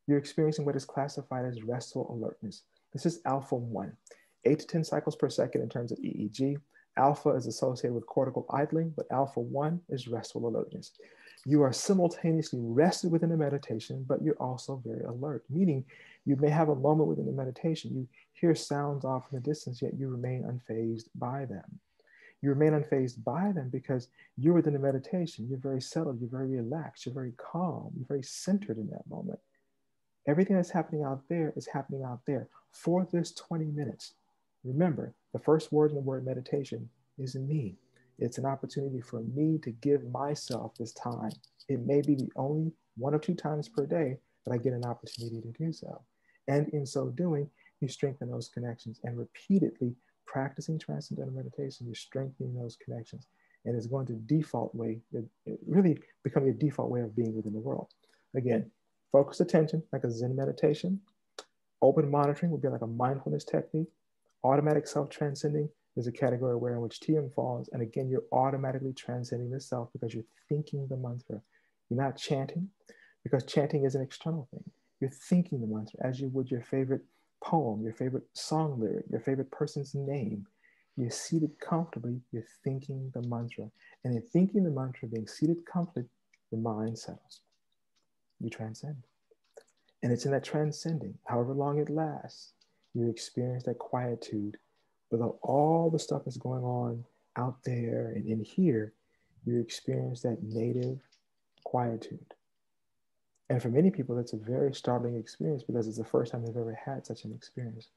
you're experiencing what is classified as restful alertness. This is alpha 1, 8 to 10 cycles per second in terms of EEG. Alpha is associated with cortical idling, but alpha 1 is restful alertness. You are simultaneously rested within the meditation, but you're also very alert, meaning you may have a moment within the meditation. You hear sounds off in the distance, yet you remain unfazed by them you remain unfazed by them because you're within the meditation. You're very settled, you're very relaxed, you're very calm, you're very centered in that moment. Everything that's happening out there is happening out there for this 20 minutes. Remember, the first word in the word meditation is me. It's an opportunity for me to give myself this time. It may be the only one or two times per day that I get an opportunity to do so. And in so doing, you strengthen those connections and repeatedly practicing transcendental meditation, you're strengthening those connections. And it's going to default way, really become your default way of being within the world. Again, focused attention, like a Zen meditation. Open monitoring would be like a mindfulness technique. Automatic self-transcending is a category where in which TM falls. And again, you're automatically transcending the self because you're thinking the mantra. You're not chanting because chanting is an external thing. You're thinking the mantra as you would your favorite poem, your favorite song lyric, your favorite person's name. You're seated comfortably, you're thinking the mantra. And in thinking the mantra, being seated comfortably, the mind settles. You transcend. And it's in that transcending, however long it lasts, you experience that quietude. Without all the stuff that's going on out there and in here, you experience that native quietude. And for many people, that's a very startling experience because it's the first time they've ever had such an experience.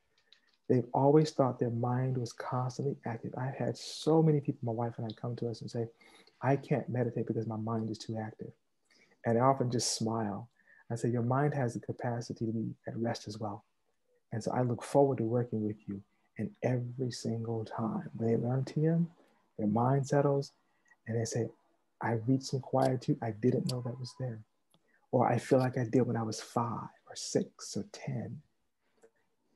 They've always thought their mind was constantly active. I've had so many people, my wife and I, come to us and say, I can't meditate because my mind is too active. And I often just smile. I say, Your mind has the capacity to be at rest as well. And so I look forward to working with you. And every single time when they learn TM, their mind settles and they say, I reached some quietude. I didn't know that was there or I feel like I did when I was five or six or 10.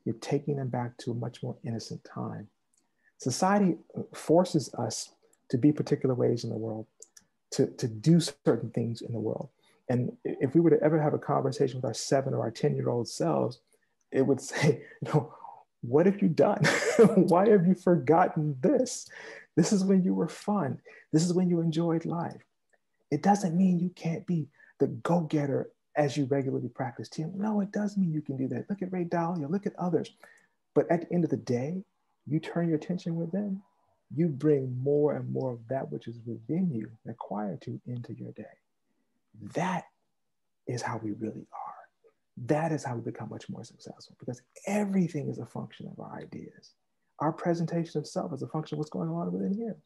You're taking them back to a much more innocent time. Society forces us to be particular ways in the world. to, to do certain things in the world. And if we were to ever have a conversation with our seven or our 10 year old selves, it would say, you know, what have you done? Why have you forgotten this? This is when you were fun. This is when you enjoyed life. It doesn't mean you can't be the go getter as you regularly practice TM. No, it does mean you can do that. Look at Ray Dalio, look at others. But at the end of the day, you turn your attention within, you bring more and more of that which is within you, that quietude, into your day. That is how we really are. That is how we become much more successful because everything is a function of our ideas. Our presentation of self is a function of what's going on within here.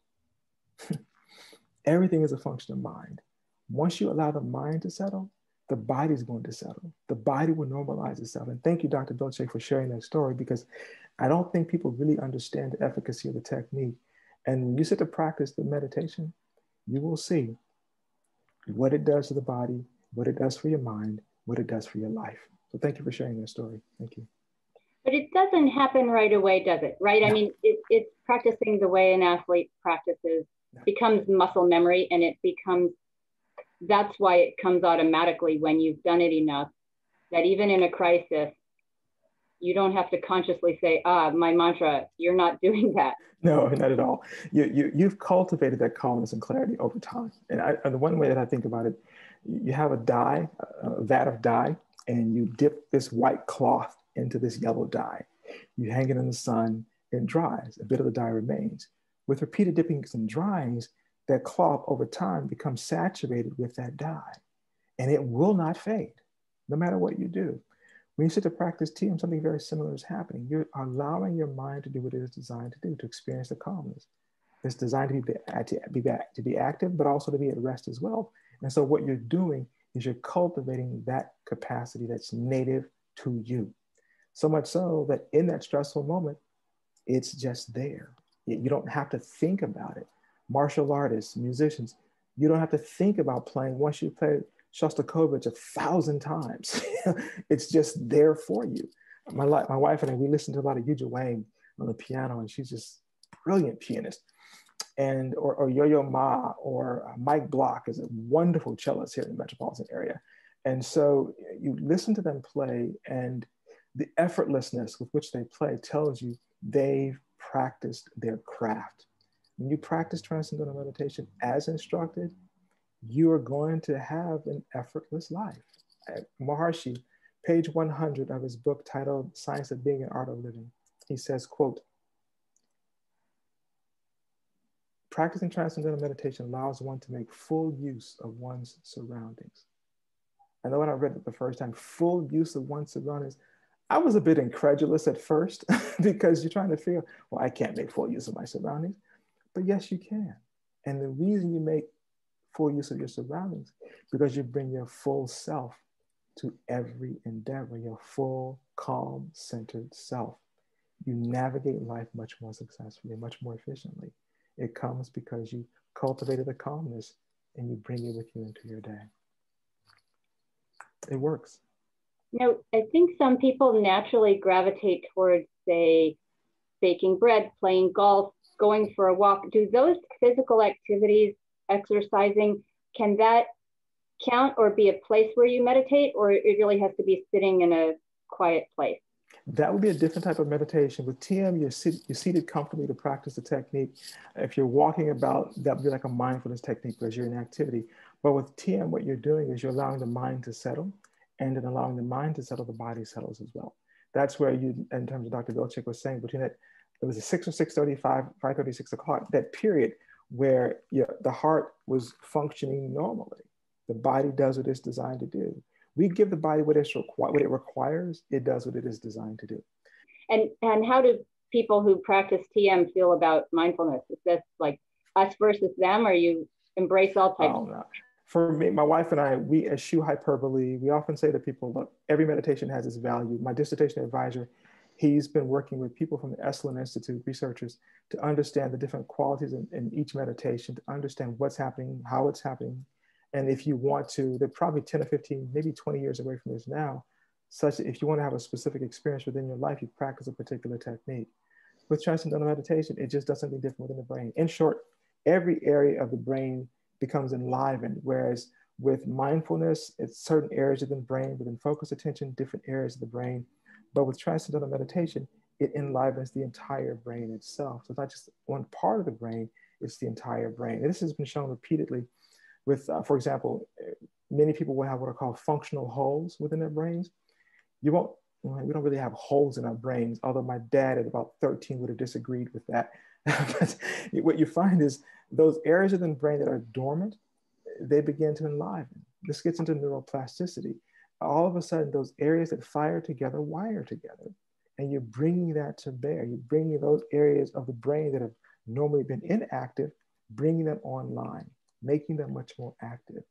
everything is a function of mind. Once you allow the mind to settle, the body is going to settle. The body will normalize itself. And thank you, Dr. Bilchik, for sharing that story because I don't think people really understand the efficacy of the technique. And when you sit to practice the meditation, you will see what it does to the body, what it does for your mind, what it does for your life. So thank you for sharing that story. Thank you. But it doesn't happen right away, does it? Right? No. I mean, it, it's practicing the way an athlete practices no. becomes muscle memory and it becomes that's why it comes automatically when you've done it enough that even in a crisis, you don't have to consciously say, ah, my mantra, you're not doing that. No, not at all. You, you, you've cultivated that calmness and clarity over time. And, I, and the one way that I think about it, you have a dye, a vat of dye, and you dip this white cloth into this yellow dye. You hang it in the sun, it dries, a bit of the dye remains. With repeated dippings and dryings, that cloth over time becomes saturated with that dye and it will not fade no matter what you do. When you sit to practice TM, something very similar is happening. You're allowing your mind to do what it is designed to do, to experience the calmness. It's designed to be, to be, to be active, but also to be at rest as well. And so what you're doing is you're cultivating that capacity that's native to you. So much so that in that stressful moment, it's just there. You don't have to think about it martial artists, musicians, you don't have to think about playing once you play Shostakovich a thousand times. it's just there for you. My, my wife and I, we listen to a lot of Yuja Wang on the piano, and she's just brilliant pianist. And or, or Yo-Yo Ma or uh, Mike Block is a wonderful cellist here in the metropolitan area. And so you listen to them play, and the effortlessness with which they play tells you they've practiced their craft. When you practice transcendental meditation as instructed, you are going to have an effortless life. Maharishi, page 100 of his book titled Science of Being and Art of Living, he says, quote, practicing transcendental meditation allows one to make full use of one's surroundings. I know when I read it the first time, full use of one's surroundings, I was a bit incredulous at first because you're trying to figure, well, I can't make full use of my surroundings. But yes, you can. And the reason you make full use of your surroundings because you bring your full self to every endeavor, your full, calm, centered self. You navigate life much more successfully, much more efficiently. It comes because you cultivated the calmness and you bring it with you into your day. It works. Now, I think some people naturally gravitate towards, say, baking bread, playing golf, going for a walk, do those physical activities, exercising, can that count or be a place where you meditate, or it really has to be sitting in a quiet place? That would be a different type of meditation. With TM, you're, sit, you're seated comfortably to practice the technique. If you're walking about, that would be like a mindfulness technique because you're in activity. But with TM, what you're doing is you're allowing the mind to settle, and in allowing the mind to settle, the body settles as well. That's where you, in terms of Dr. Bilchik was saying, between that it was a 6 or 6.35, 5.36 o'clock, that period where you know, the heart was functioning normally. The body does what it's designed to do. We give the body what, it's requ- what it requires, it does what it is designed to do. And, and how do people who practice TM feel about mindfulness? Is this like us versus them, or you embrace all types? Oh, no. For me, my wife and I, we eschew hyperbole. We often say to people, look, every meditation has its value. My dissertation advisor he's been working with people from the Esalen Institute, researchers, to understand the different qualities in, in, each meditation, to understand what's happening, how it's happening. And if you want to, they're probably 10 or 15, maybe 20 years away from this now, such that if you want to have a specific experience within your life, you practice a particular technique. With transcendental meditation, it just does something different within the brain. In short, every area of the brain becomes enlivened. Whereas with mindfulness, it's certain areas of the brain, within focused attention, different areas of the brain. But with transcendental meditation, it enlivens the entire brain itself. So it's not just one part of the brain, it's the entire brain. And this has been shown repeatedly with, uh, for example, many people will have what are called functional holes within their brains. You won't, we don't really have holes in our brains, although my dad at about 13 would have disagreed with that. but what you find is those areas of the brain that are dormant, they begin to enliven. This gets into neuroplasticity. All of a sudden, those areas that fire together wire together. And you're bringing that to bear. You're bringing those areas of the brain that have normally been inactive, bringing them online, making them much more active.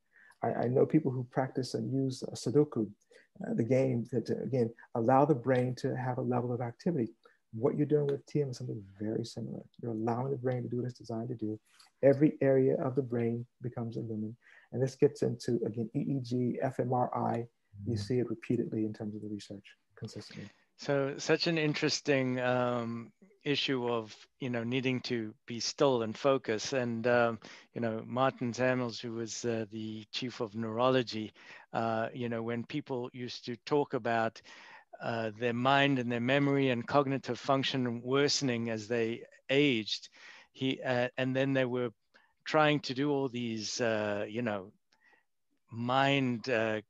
I, I know people who practice and use uh, Sudoku, uh, the game that, uh, again, allow the brain to have a level of activity. What you're doing with TM is something very similar. You're allowing the brain to do what it's designed to do. Every area of the brain becomes illumined. And this gets into, again, EEG, fMRI. You mm-hmm. see it repeatedly in terms of the research consistently. So such an interesting um, issue of you know needing to be still and focus. And um, you know Martin Samuels, who was uh, the chief of neurology, uh, you know when people used to talk about uh, their mind and their memory and cognitive function worsening as they aged, he uh, and then they were trying to do all these uh, you know mind uh,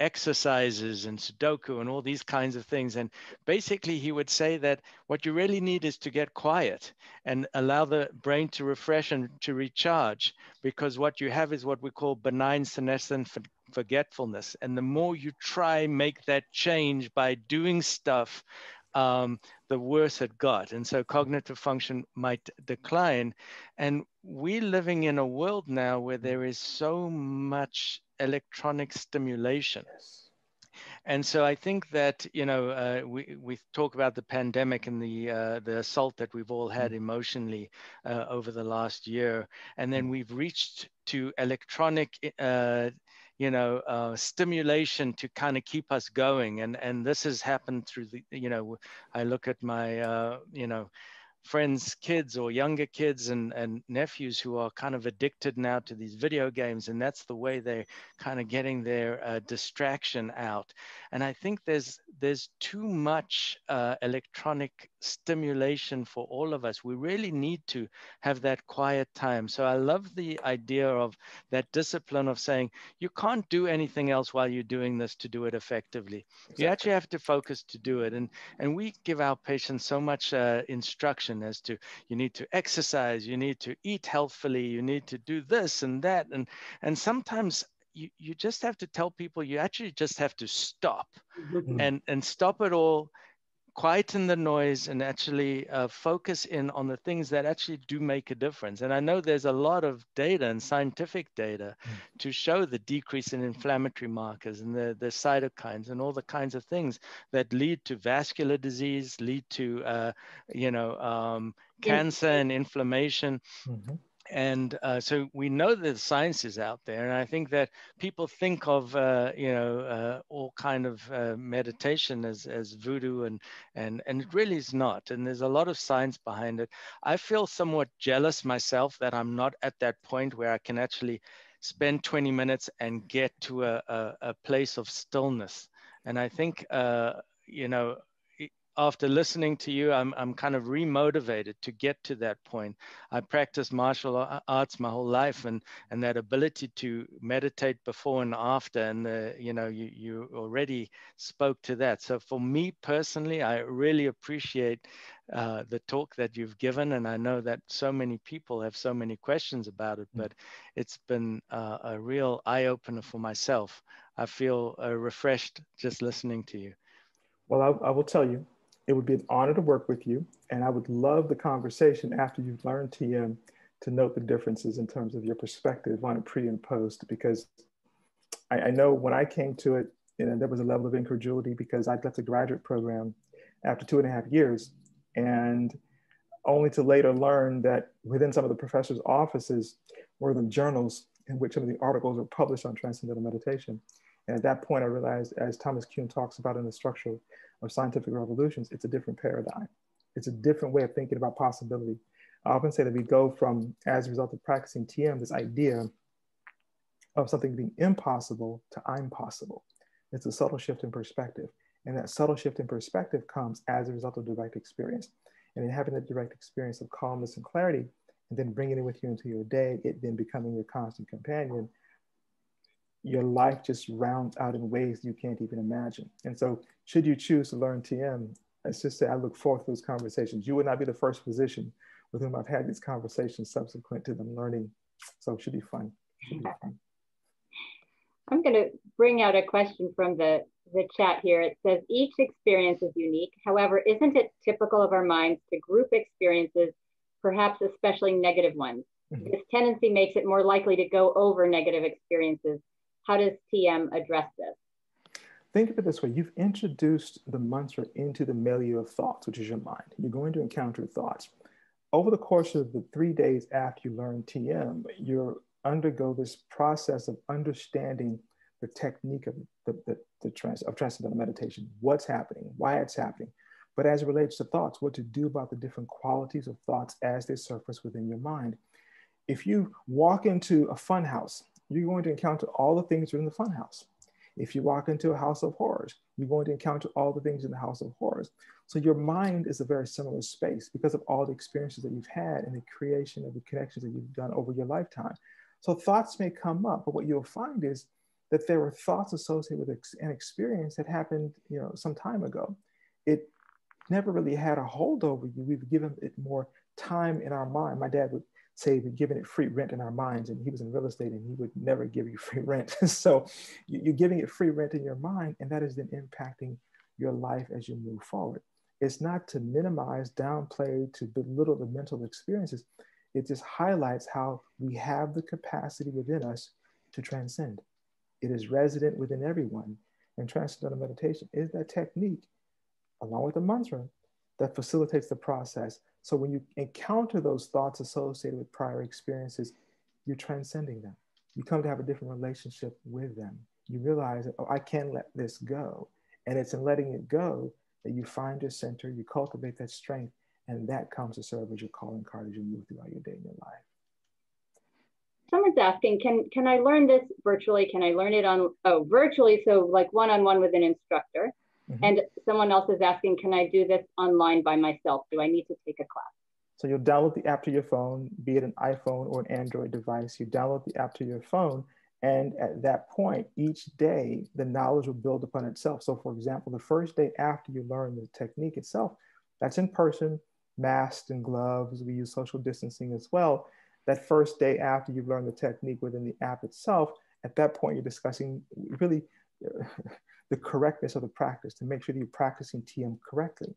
exercises and Sudoku and all these kinds of things. And basically, he would say that what you really need is to get quiet and allow the brain to refresh and to recharge, because what you have is what we call benign senescent forgetfulness. And the more you try make that change by doing stuff, um, the worse it got. And so cognitive function might decline. And we're living in a world now where there is so much electronic stimulation. Yes. And so I think that you know uh, we we talk about the pandemic and the uh, the assault that we've all had mm. emotionally uh, over the last year, and then mm. we've reached to electronic uh, you know uh, stimulation to kind of keep us going, and and this has happened through the you know I look at my uh, you know friends' kids or younger kids and, and nephews who are kind of addicted now to these video games. And that's the way they're kind of getting their uh, distraction out. And I think there's, there's too much uh, electronic stimulation for all of us. We really need to have that quiet time. So I love the idea of that discipline of saying, you can't do anything else while you're doing this to do it effectively. Exactly. You actually have to focus to do it. And, and we give our patients so much uh, instruction as to you need to exercise, you need to eat healthfully, you need to do this and that. And, and sometimes you, you just have to tell people you actually just have to stop mm-hmm. and, and stop it all quieten the noise and actually uh, focus in on the things that actually do make a difference. And I know there's a lot of data and scientific data mm. to show the decrease in inflammatory markers and the, the cytokines and all the kinds of things that lead to vascular disease, lead to, uh, you know, um, cancer and inflammation. Mm-hmm and uh, so we know that the science is out there and i think that people think of uh, you know uh, all kind of uh, meditation as, as voodoo and, and and it really is not and there's a lot of science behind it. I feel somewhat jealous myself that i'm not at that point where i can actually spend 20 minutes and get to a, a, a place of stillness. And i think uh, you know after listening to you, I'm, I'm kind of remotivated to get to that point. I practiced martial arts my whole life and, and that ability to meditate before and after. And, the, you know, you, you already spoke to that. So for me personally, I really appreciate uh, the talk that you've given. And I know that so many people have so many questions about it, mm. but it's been uh, a real eye opener for myself. I feel uh, refreshed just listening to you. Well, I, I will tell you, it would be an honor to work with you. And I would love the conversation after you've learned TM to note the differences in terms of your perspective on it pre and post, because I, I know when I came to it, you know, there was a level of incredulity because I'd left the graduate program after two and a half years. And only to later learn that within some of the professors' offices were the journals in which some of the articles were published on transcendental meditation. And at that point, I realized, as Thomas Kuhn talks about in the structure of scientific revolutions, it's a different paradigm. It's a different way of thinking about possibility. I often say that we go from, as a result of practicing TM, this idea of something being impossible to I'm possible. It's a subtle shift in perspective. And that subtle shift in perspective comes as a result of direct experience. And in having that direct experience of calmness and clarity, and then bringing it with you into your day, it then becoming your constant companion, your life just rounds out in ways you can't even imagine. And so, should you choose to learn TM, let's just say I look forward to those conversations. You would not be the first physician with whom I've had these conversations subsequent to them learning. So, it should be fun. Should be fun. I'm going to bring out a question from the, the chat here. It says, each experience is unique. However, isn't it typical of our minds to group experiences, perhaps especially negative ones? Mm -hmm. This tendency makes it more likely to go over negative experiences. How does TM address this? Think of it this way you've introduced the mantra into the milieu of thoughts, which is your mind. You're going to encounter thoughts. Over the course of the three days after you learn TM, you're undergo this process of understanding the technique of the, the, the trans, of transcendental meditation, what's happening, why it's happening, but as it relates to thoughts, what to do about the different qualities of thoughts as they surface within your mind. If you walk into a fun house, you're going to encounter all the things in the funhouse. If you walk into a house of horrors, you're going to encounter all the things in the house of horrors. So your mind is a very similar space because of all the experiences that you've had and the creation of the connections that you've done over your lifetime. So thoughts may come up, but what you'll find is that there were thoughts associated with an experience that happened, you know, some time ago. It never really had a hold over you. We've given it more time in our mind. My dad would say we're giving it free rent in our minds, and he was in real estate, and he would never give you free rent. so you're giving it free rent in your mind, and that is then impacting your life as you move forward. It's not to minimize, downplay, to belittle the mental experiences it just highlights how we have the capacity within us to transcend. It is resident within everyone. And transcendental meditation is that technique, along with the mantra, that facilitates the process. So when you encounter those thoughts associated with prior experiences, you're transcending them. You come to have a different relationship with them. You realize that, oh, I can let this go. And it's in letting it go that you find your center, you cultivate that strength, and that comes to serve as your calling card as you move throughout your day and your life. Someone's asking, can can I learn this virtually? Can I learn it on oh virtually? So like one-on-one with an instructor. Mm-hmm. And someone else is asking, can I do this online by myself? Do I need to take a class? So you'll download the app to your phone, be it an iPhone or an Android device. You download the app to your phone, and at that point, each day, the knowledge will build upon itself. So, for example, the first day after you learn the technique itself, that's in person masks and gloves. We use social distancing as well. That first day after you've learned the technique within the app itself, at that point, you're discussing really the correctness of the practice to make sure that you're practicing TM correctly.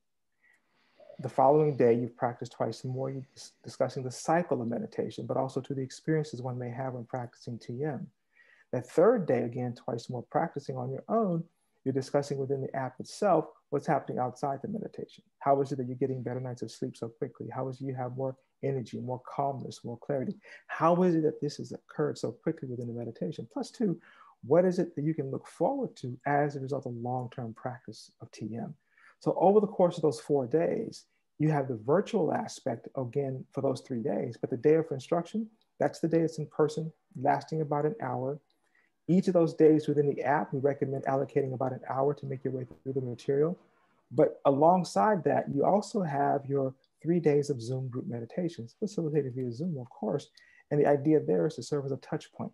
The following day, you've practiced twice more, you're discussing the cycle of meditation, but also to the experiences one may have when practicing TM. That third day, again, twice more practicing on your own, you're discussing within the app itself what's happening outside the meditation. How is it that you're getting better nights of sleep so quickly? How is it you have more energy, more calmness, more clarity? How is it that this has occurred so quickly within the meditation? Plus, two, what is it that you can look forward to as a result of long-term practice of TM? So over the course of those four days, you have the virtual aspect again for those three days, but the day of instruction, that's the day it's in person, lasting about an hour. Each of those days within the app, we recommend allocating about an hour to make your way through the material. But alongside that, you also have your three days of Zoom group meditations, facilitated via Zoom, of course. And the idea there is to serve as a touch point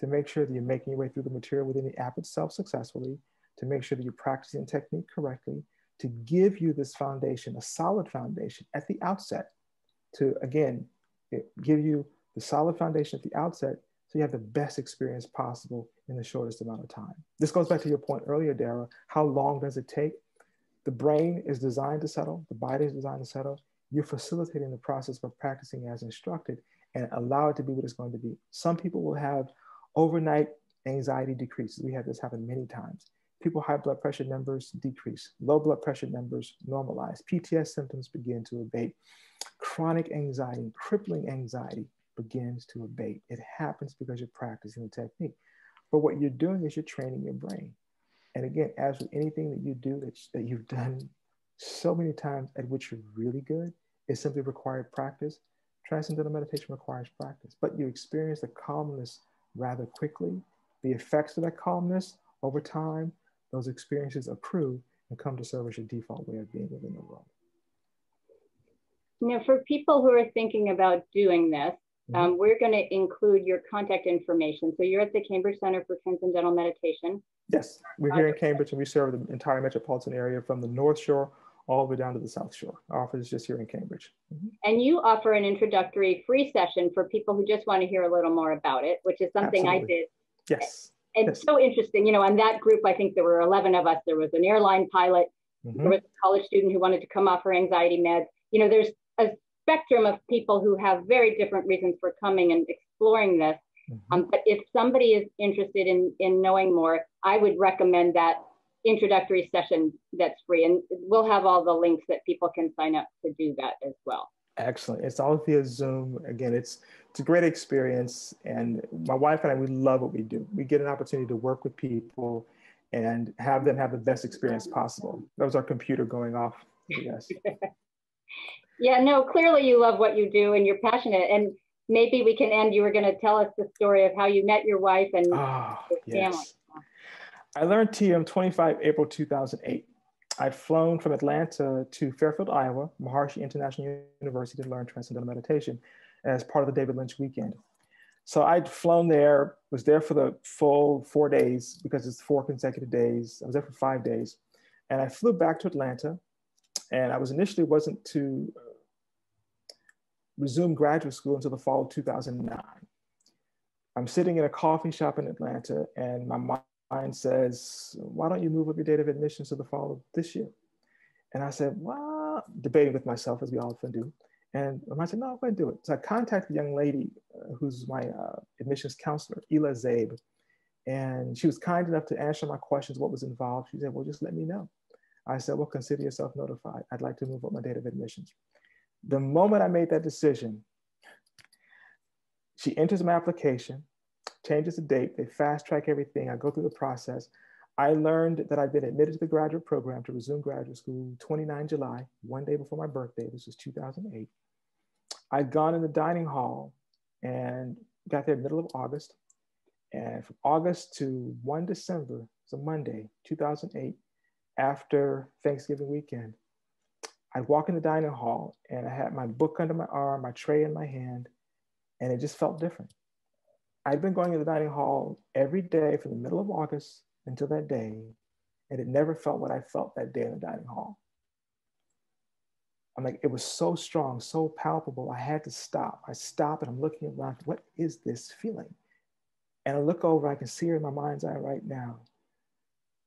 to make sure that you're making your way through the material within the app itself successfully, to make sure that you're practicing technique correctly, to give you this foundation, a solid foundation at the outset, to again, give you the solid foundation at the outset so you have the best experience possible in the shortest amount of time. This goes back to your point earlier, Dara. How long does it take? The brain is designed to settle, the body is designed to settle. You're facilitating the process by practicing as instructed and allow it to be what it's going to be. Some people will have overnight anxiety decreases. We have this happen many times. People high blood pressure numbers decrease, low blood pressure numbers normalize, PTS symptoms begin to abate, chronic anxiety, crippling anxiety begins to abate. It happens because you're practicing the technique. But what you're doing is you're training your brain. And again, as with anything that you do that, that you've done so many times at which you're really good, it simply required practice. transcendental meditation requires practice, but you experience the calmness rather quickly. The effects of that calmness over time, those experiences accrue and come to serve as your default way of being within the world. Now, for people who are thinking about doing this, mm-hmm. um, we're going to include your contact information. So you're at the Cambridge Center for Transcendental Meditation. Yes, we're here in Cambridge and we serve the entire metropolitan area from the North Shore all the way down to the South Shore. Our office is just here in Cambridge. Mm-hmm. And you offer an introductory free session for people who just want to hear a little more about it, which is something Absolutely. I did. Yes. And yes. so interesting. You know, on that group, I think there were 11 of us. There was an airline pilot, mm-hmm. there was a college student who wanted to come off her anxiety meds. You know, there's a spectrum of people who have very different reasons for coming and exploring this. Mm-hmm. Um, but if somebody is interested in, in knowing more, I would recommend that introductory session that's free. And we'll have all the links that people can sign up to do that as well. Excellent. It's all via Zoom. Again, it's it's a great experience. And my wife and I, we love what we do. We get an opportunity to work with people and have them have the best experience possible. That was our computer going off. Yes. yeah, no, clearly you love what you do and you're passionate. And maybe we can end. You were going to tell us the story of how you met your wife and oh, yes. family. I learned TM 25 April 2008. I'd flown from Atlanta to Fairfield, Iowa, Maharishi International University to learn Transcendental Meditation as part of the David Lynch weekend. So I'd flown there, was there for the full four days because it's four consecutive days. I was there for five days. And I flew back to Atlanta. And I was initially wasn't to uh, resume graduate school until the fall of 2009. I'm sitting in a coffee shop in Atlanta, and my mind says, Why don't you move up your date of admissions to the fall of this year? And I said, Well, debating with myself as we often do. And I said, No, I'm going to do it. So I contacted a young lady uh, who's my uh, admissions counselor, Ela Zabe. And she was kind enough to answer my questions, what was involved. She said, Well, just let me know. I said, Well, consider yourself notified. I'd like to move up my date of admissions. The moment I made that decision, she enters my application changes the date, they fast track everything. I go through the process. I learned that I'd been admitted to the graduate program to resume graduate school 29 July, one day before my birthday. This was 2008. I'd gone in the dining hall and got there middle of August. And from August to 1 December, it's a Monday, 2008, after Thanksgiving weekend, I'd walk in the dining hall and I had my book under my arm, my tray in my hand, and it just felt different. I'd been going to the dining hall every day from the middle of August until that day, and it never felt what I felt that day in the dining hall. I'm like, it was so strong, so palpable. I had to stop. I stop and I'm looking around. What is this feeling? And I look over, I can see her in my mind's eye right now.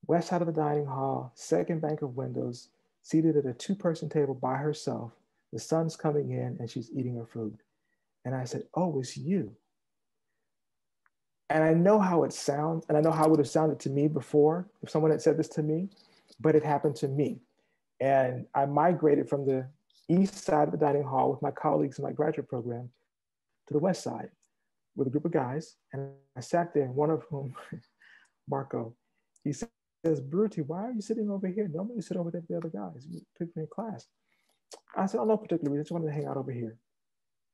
West side of the dining hall, second bank of windows, seated at a two person table by herself. The sun's coming in and she's eating her food. And I said, Oh, it's you. And I know how it sounds, and I know how it would have sounded to me before if someone had said this to me, but it happened to me. And I migrated from the east side of the dining hall with my colleagues in my graduate program to the west side with a group of guys. And I sat there, one of whom, Marco, he says, Baruti, why are you sitting over here? Normally you sit over there with the other guys, particularly in class. I said, oh, no particular reason, I just wanted to hang out over here.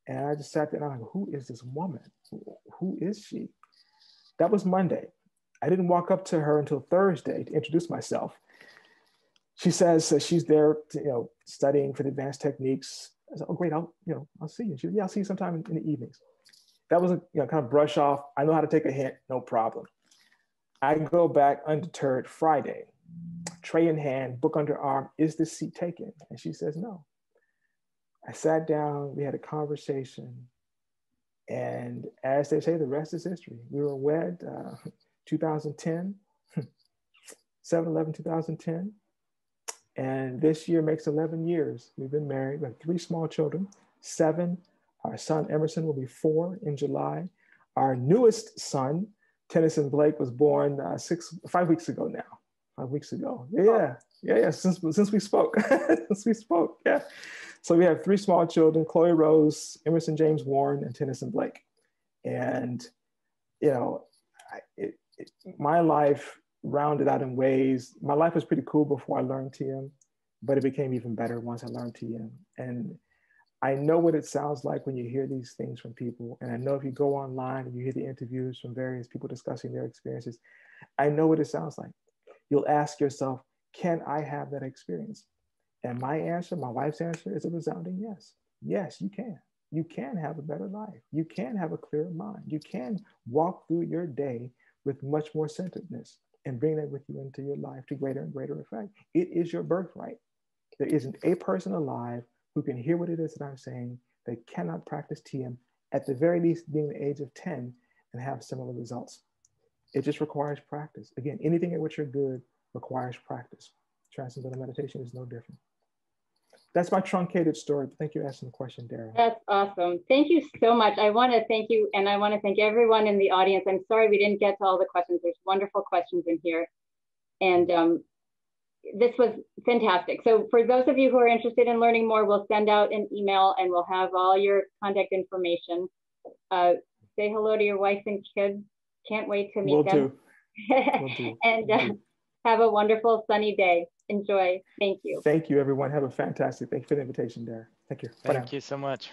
And I just sat there and I'm like, who is this woman? Who is she? That was Monday. I didn't walk up to her until Thursday to introduce myself. She says she's there, to, you know, studying for the advanced techniques. I said, "Oh, great! I'll, you know, I'll see you." She said, "Yeah, I'll see you sometime in, in the evenings." That was a, you know, kind of brush off. I know how to take a hint, no problem. I go back undeterred Friday, tray in hand, book under arm. Is this seat taken? And she says, "No." I sat down. We had a conversation. And as they say, the rest is history. We were wed uh, 2010, 7 11 2010. And this year makes 11 years we've been married. We have three small children, seven. Our son Emerson will be four in July. Our newest son, Tennyson Blake, was born uh, six, five weeks ago now. Five weeks ago. Yeah, yeah, yeah. Since since we spoke, since we spoke, yeah. So we have three small children, Chloe Rose, Emerson James Warren, and Tennyson Blake. And, you know, I, it, it, my life rounded out in ways, my life was pretty cool before I learned TM, but it became even better once I learned TM. And I know what it sounds like when you hear these things from people. And I know if you go online and you hear the interviews from various people discussing their experiences, I know what it sounds like. You'll ask yourself, can I have that experience? And my answer, my wife's answer is a resounding yes. Yes, you can. You can have a better life. You can have a clearer mind. You can walk through your day with much more centeredness and bring that with you into your life to greater and greater effect. It is your birthright. There isn't a person alive who can hear what it is that I'm saying that cannot practice TM at the very least being the age of 10 and have similar results. It just requires practice. Again, anything at which you're good requires practice. Transcendental meditation is no different. That's my truncated story. Thank you for asking the question, Dara. That's awesome. Thank you so much. I want to thank you and I want to thank everyone in the audience. I'm sorry we didn't get to all the questions. There's wonderful questions in here. And um, this was fantastic. So for those of you who are interested in learning more, we'll send out an email and we'll have all your contact information. Uh, say hello to your wife and kids. Can't wait to meet Will them. do. Will do. and uh, have a wonderful sunny day. Enjoy. Thank you. Thank you, everyone. Have a fantastic. Thank you for the invitation, Dara. Thank you. Bye now. Thank you so much.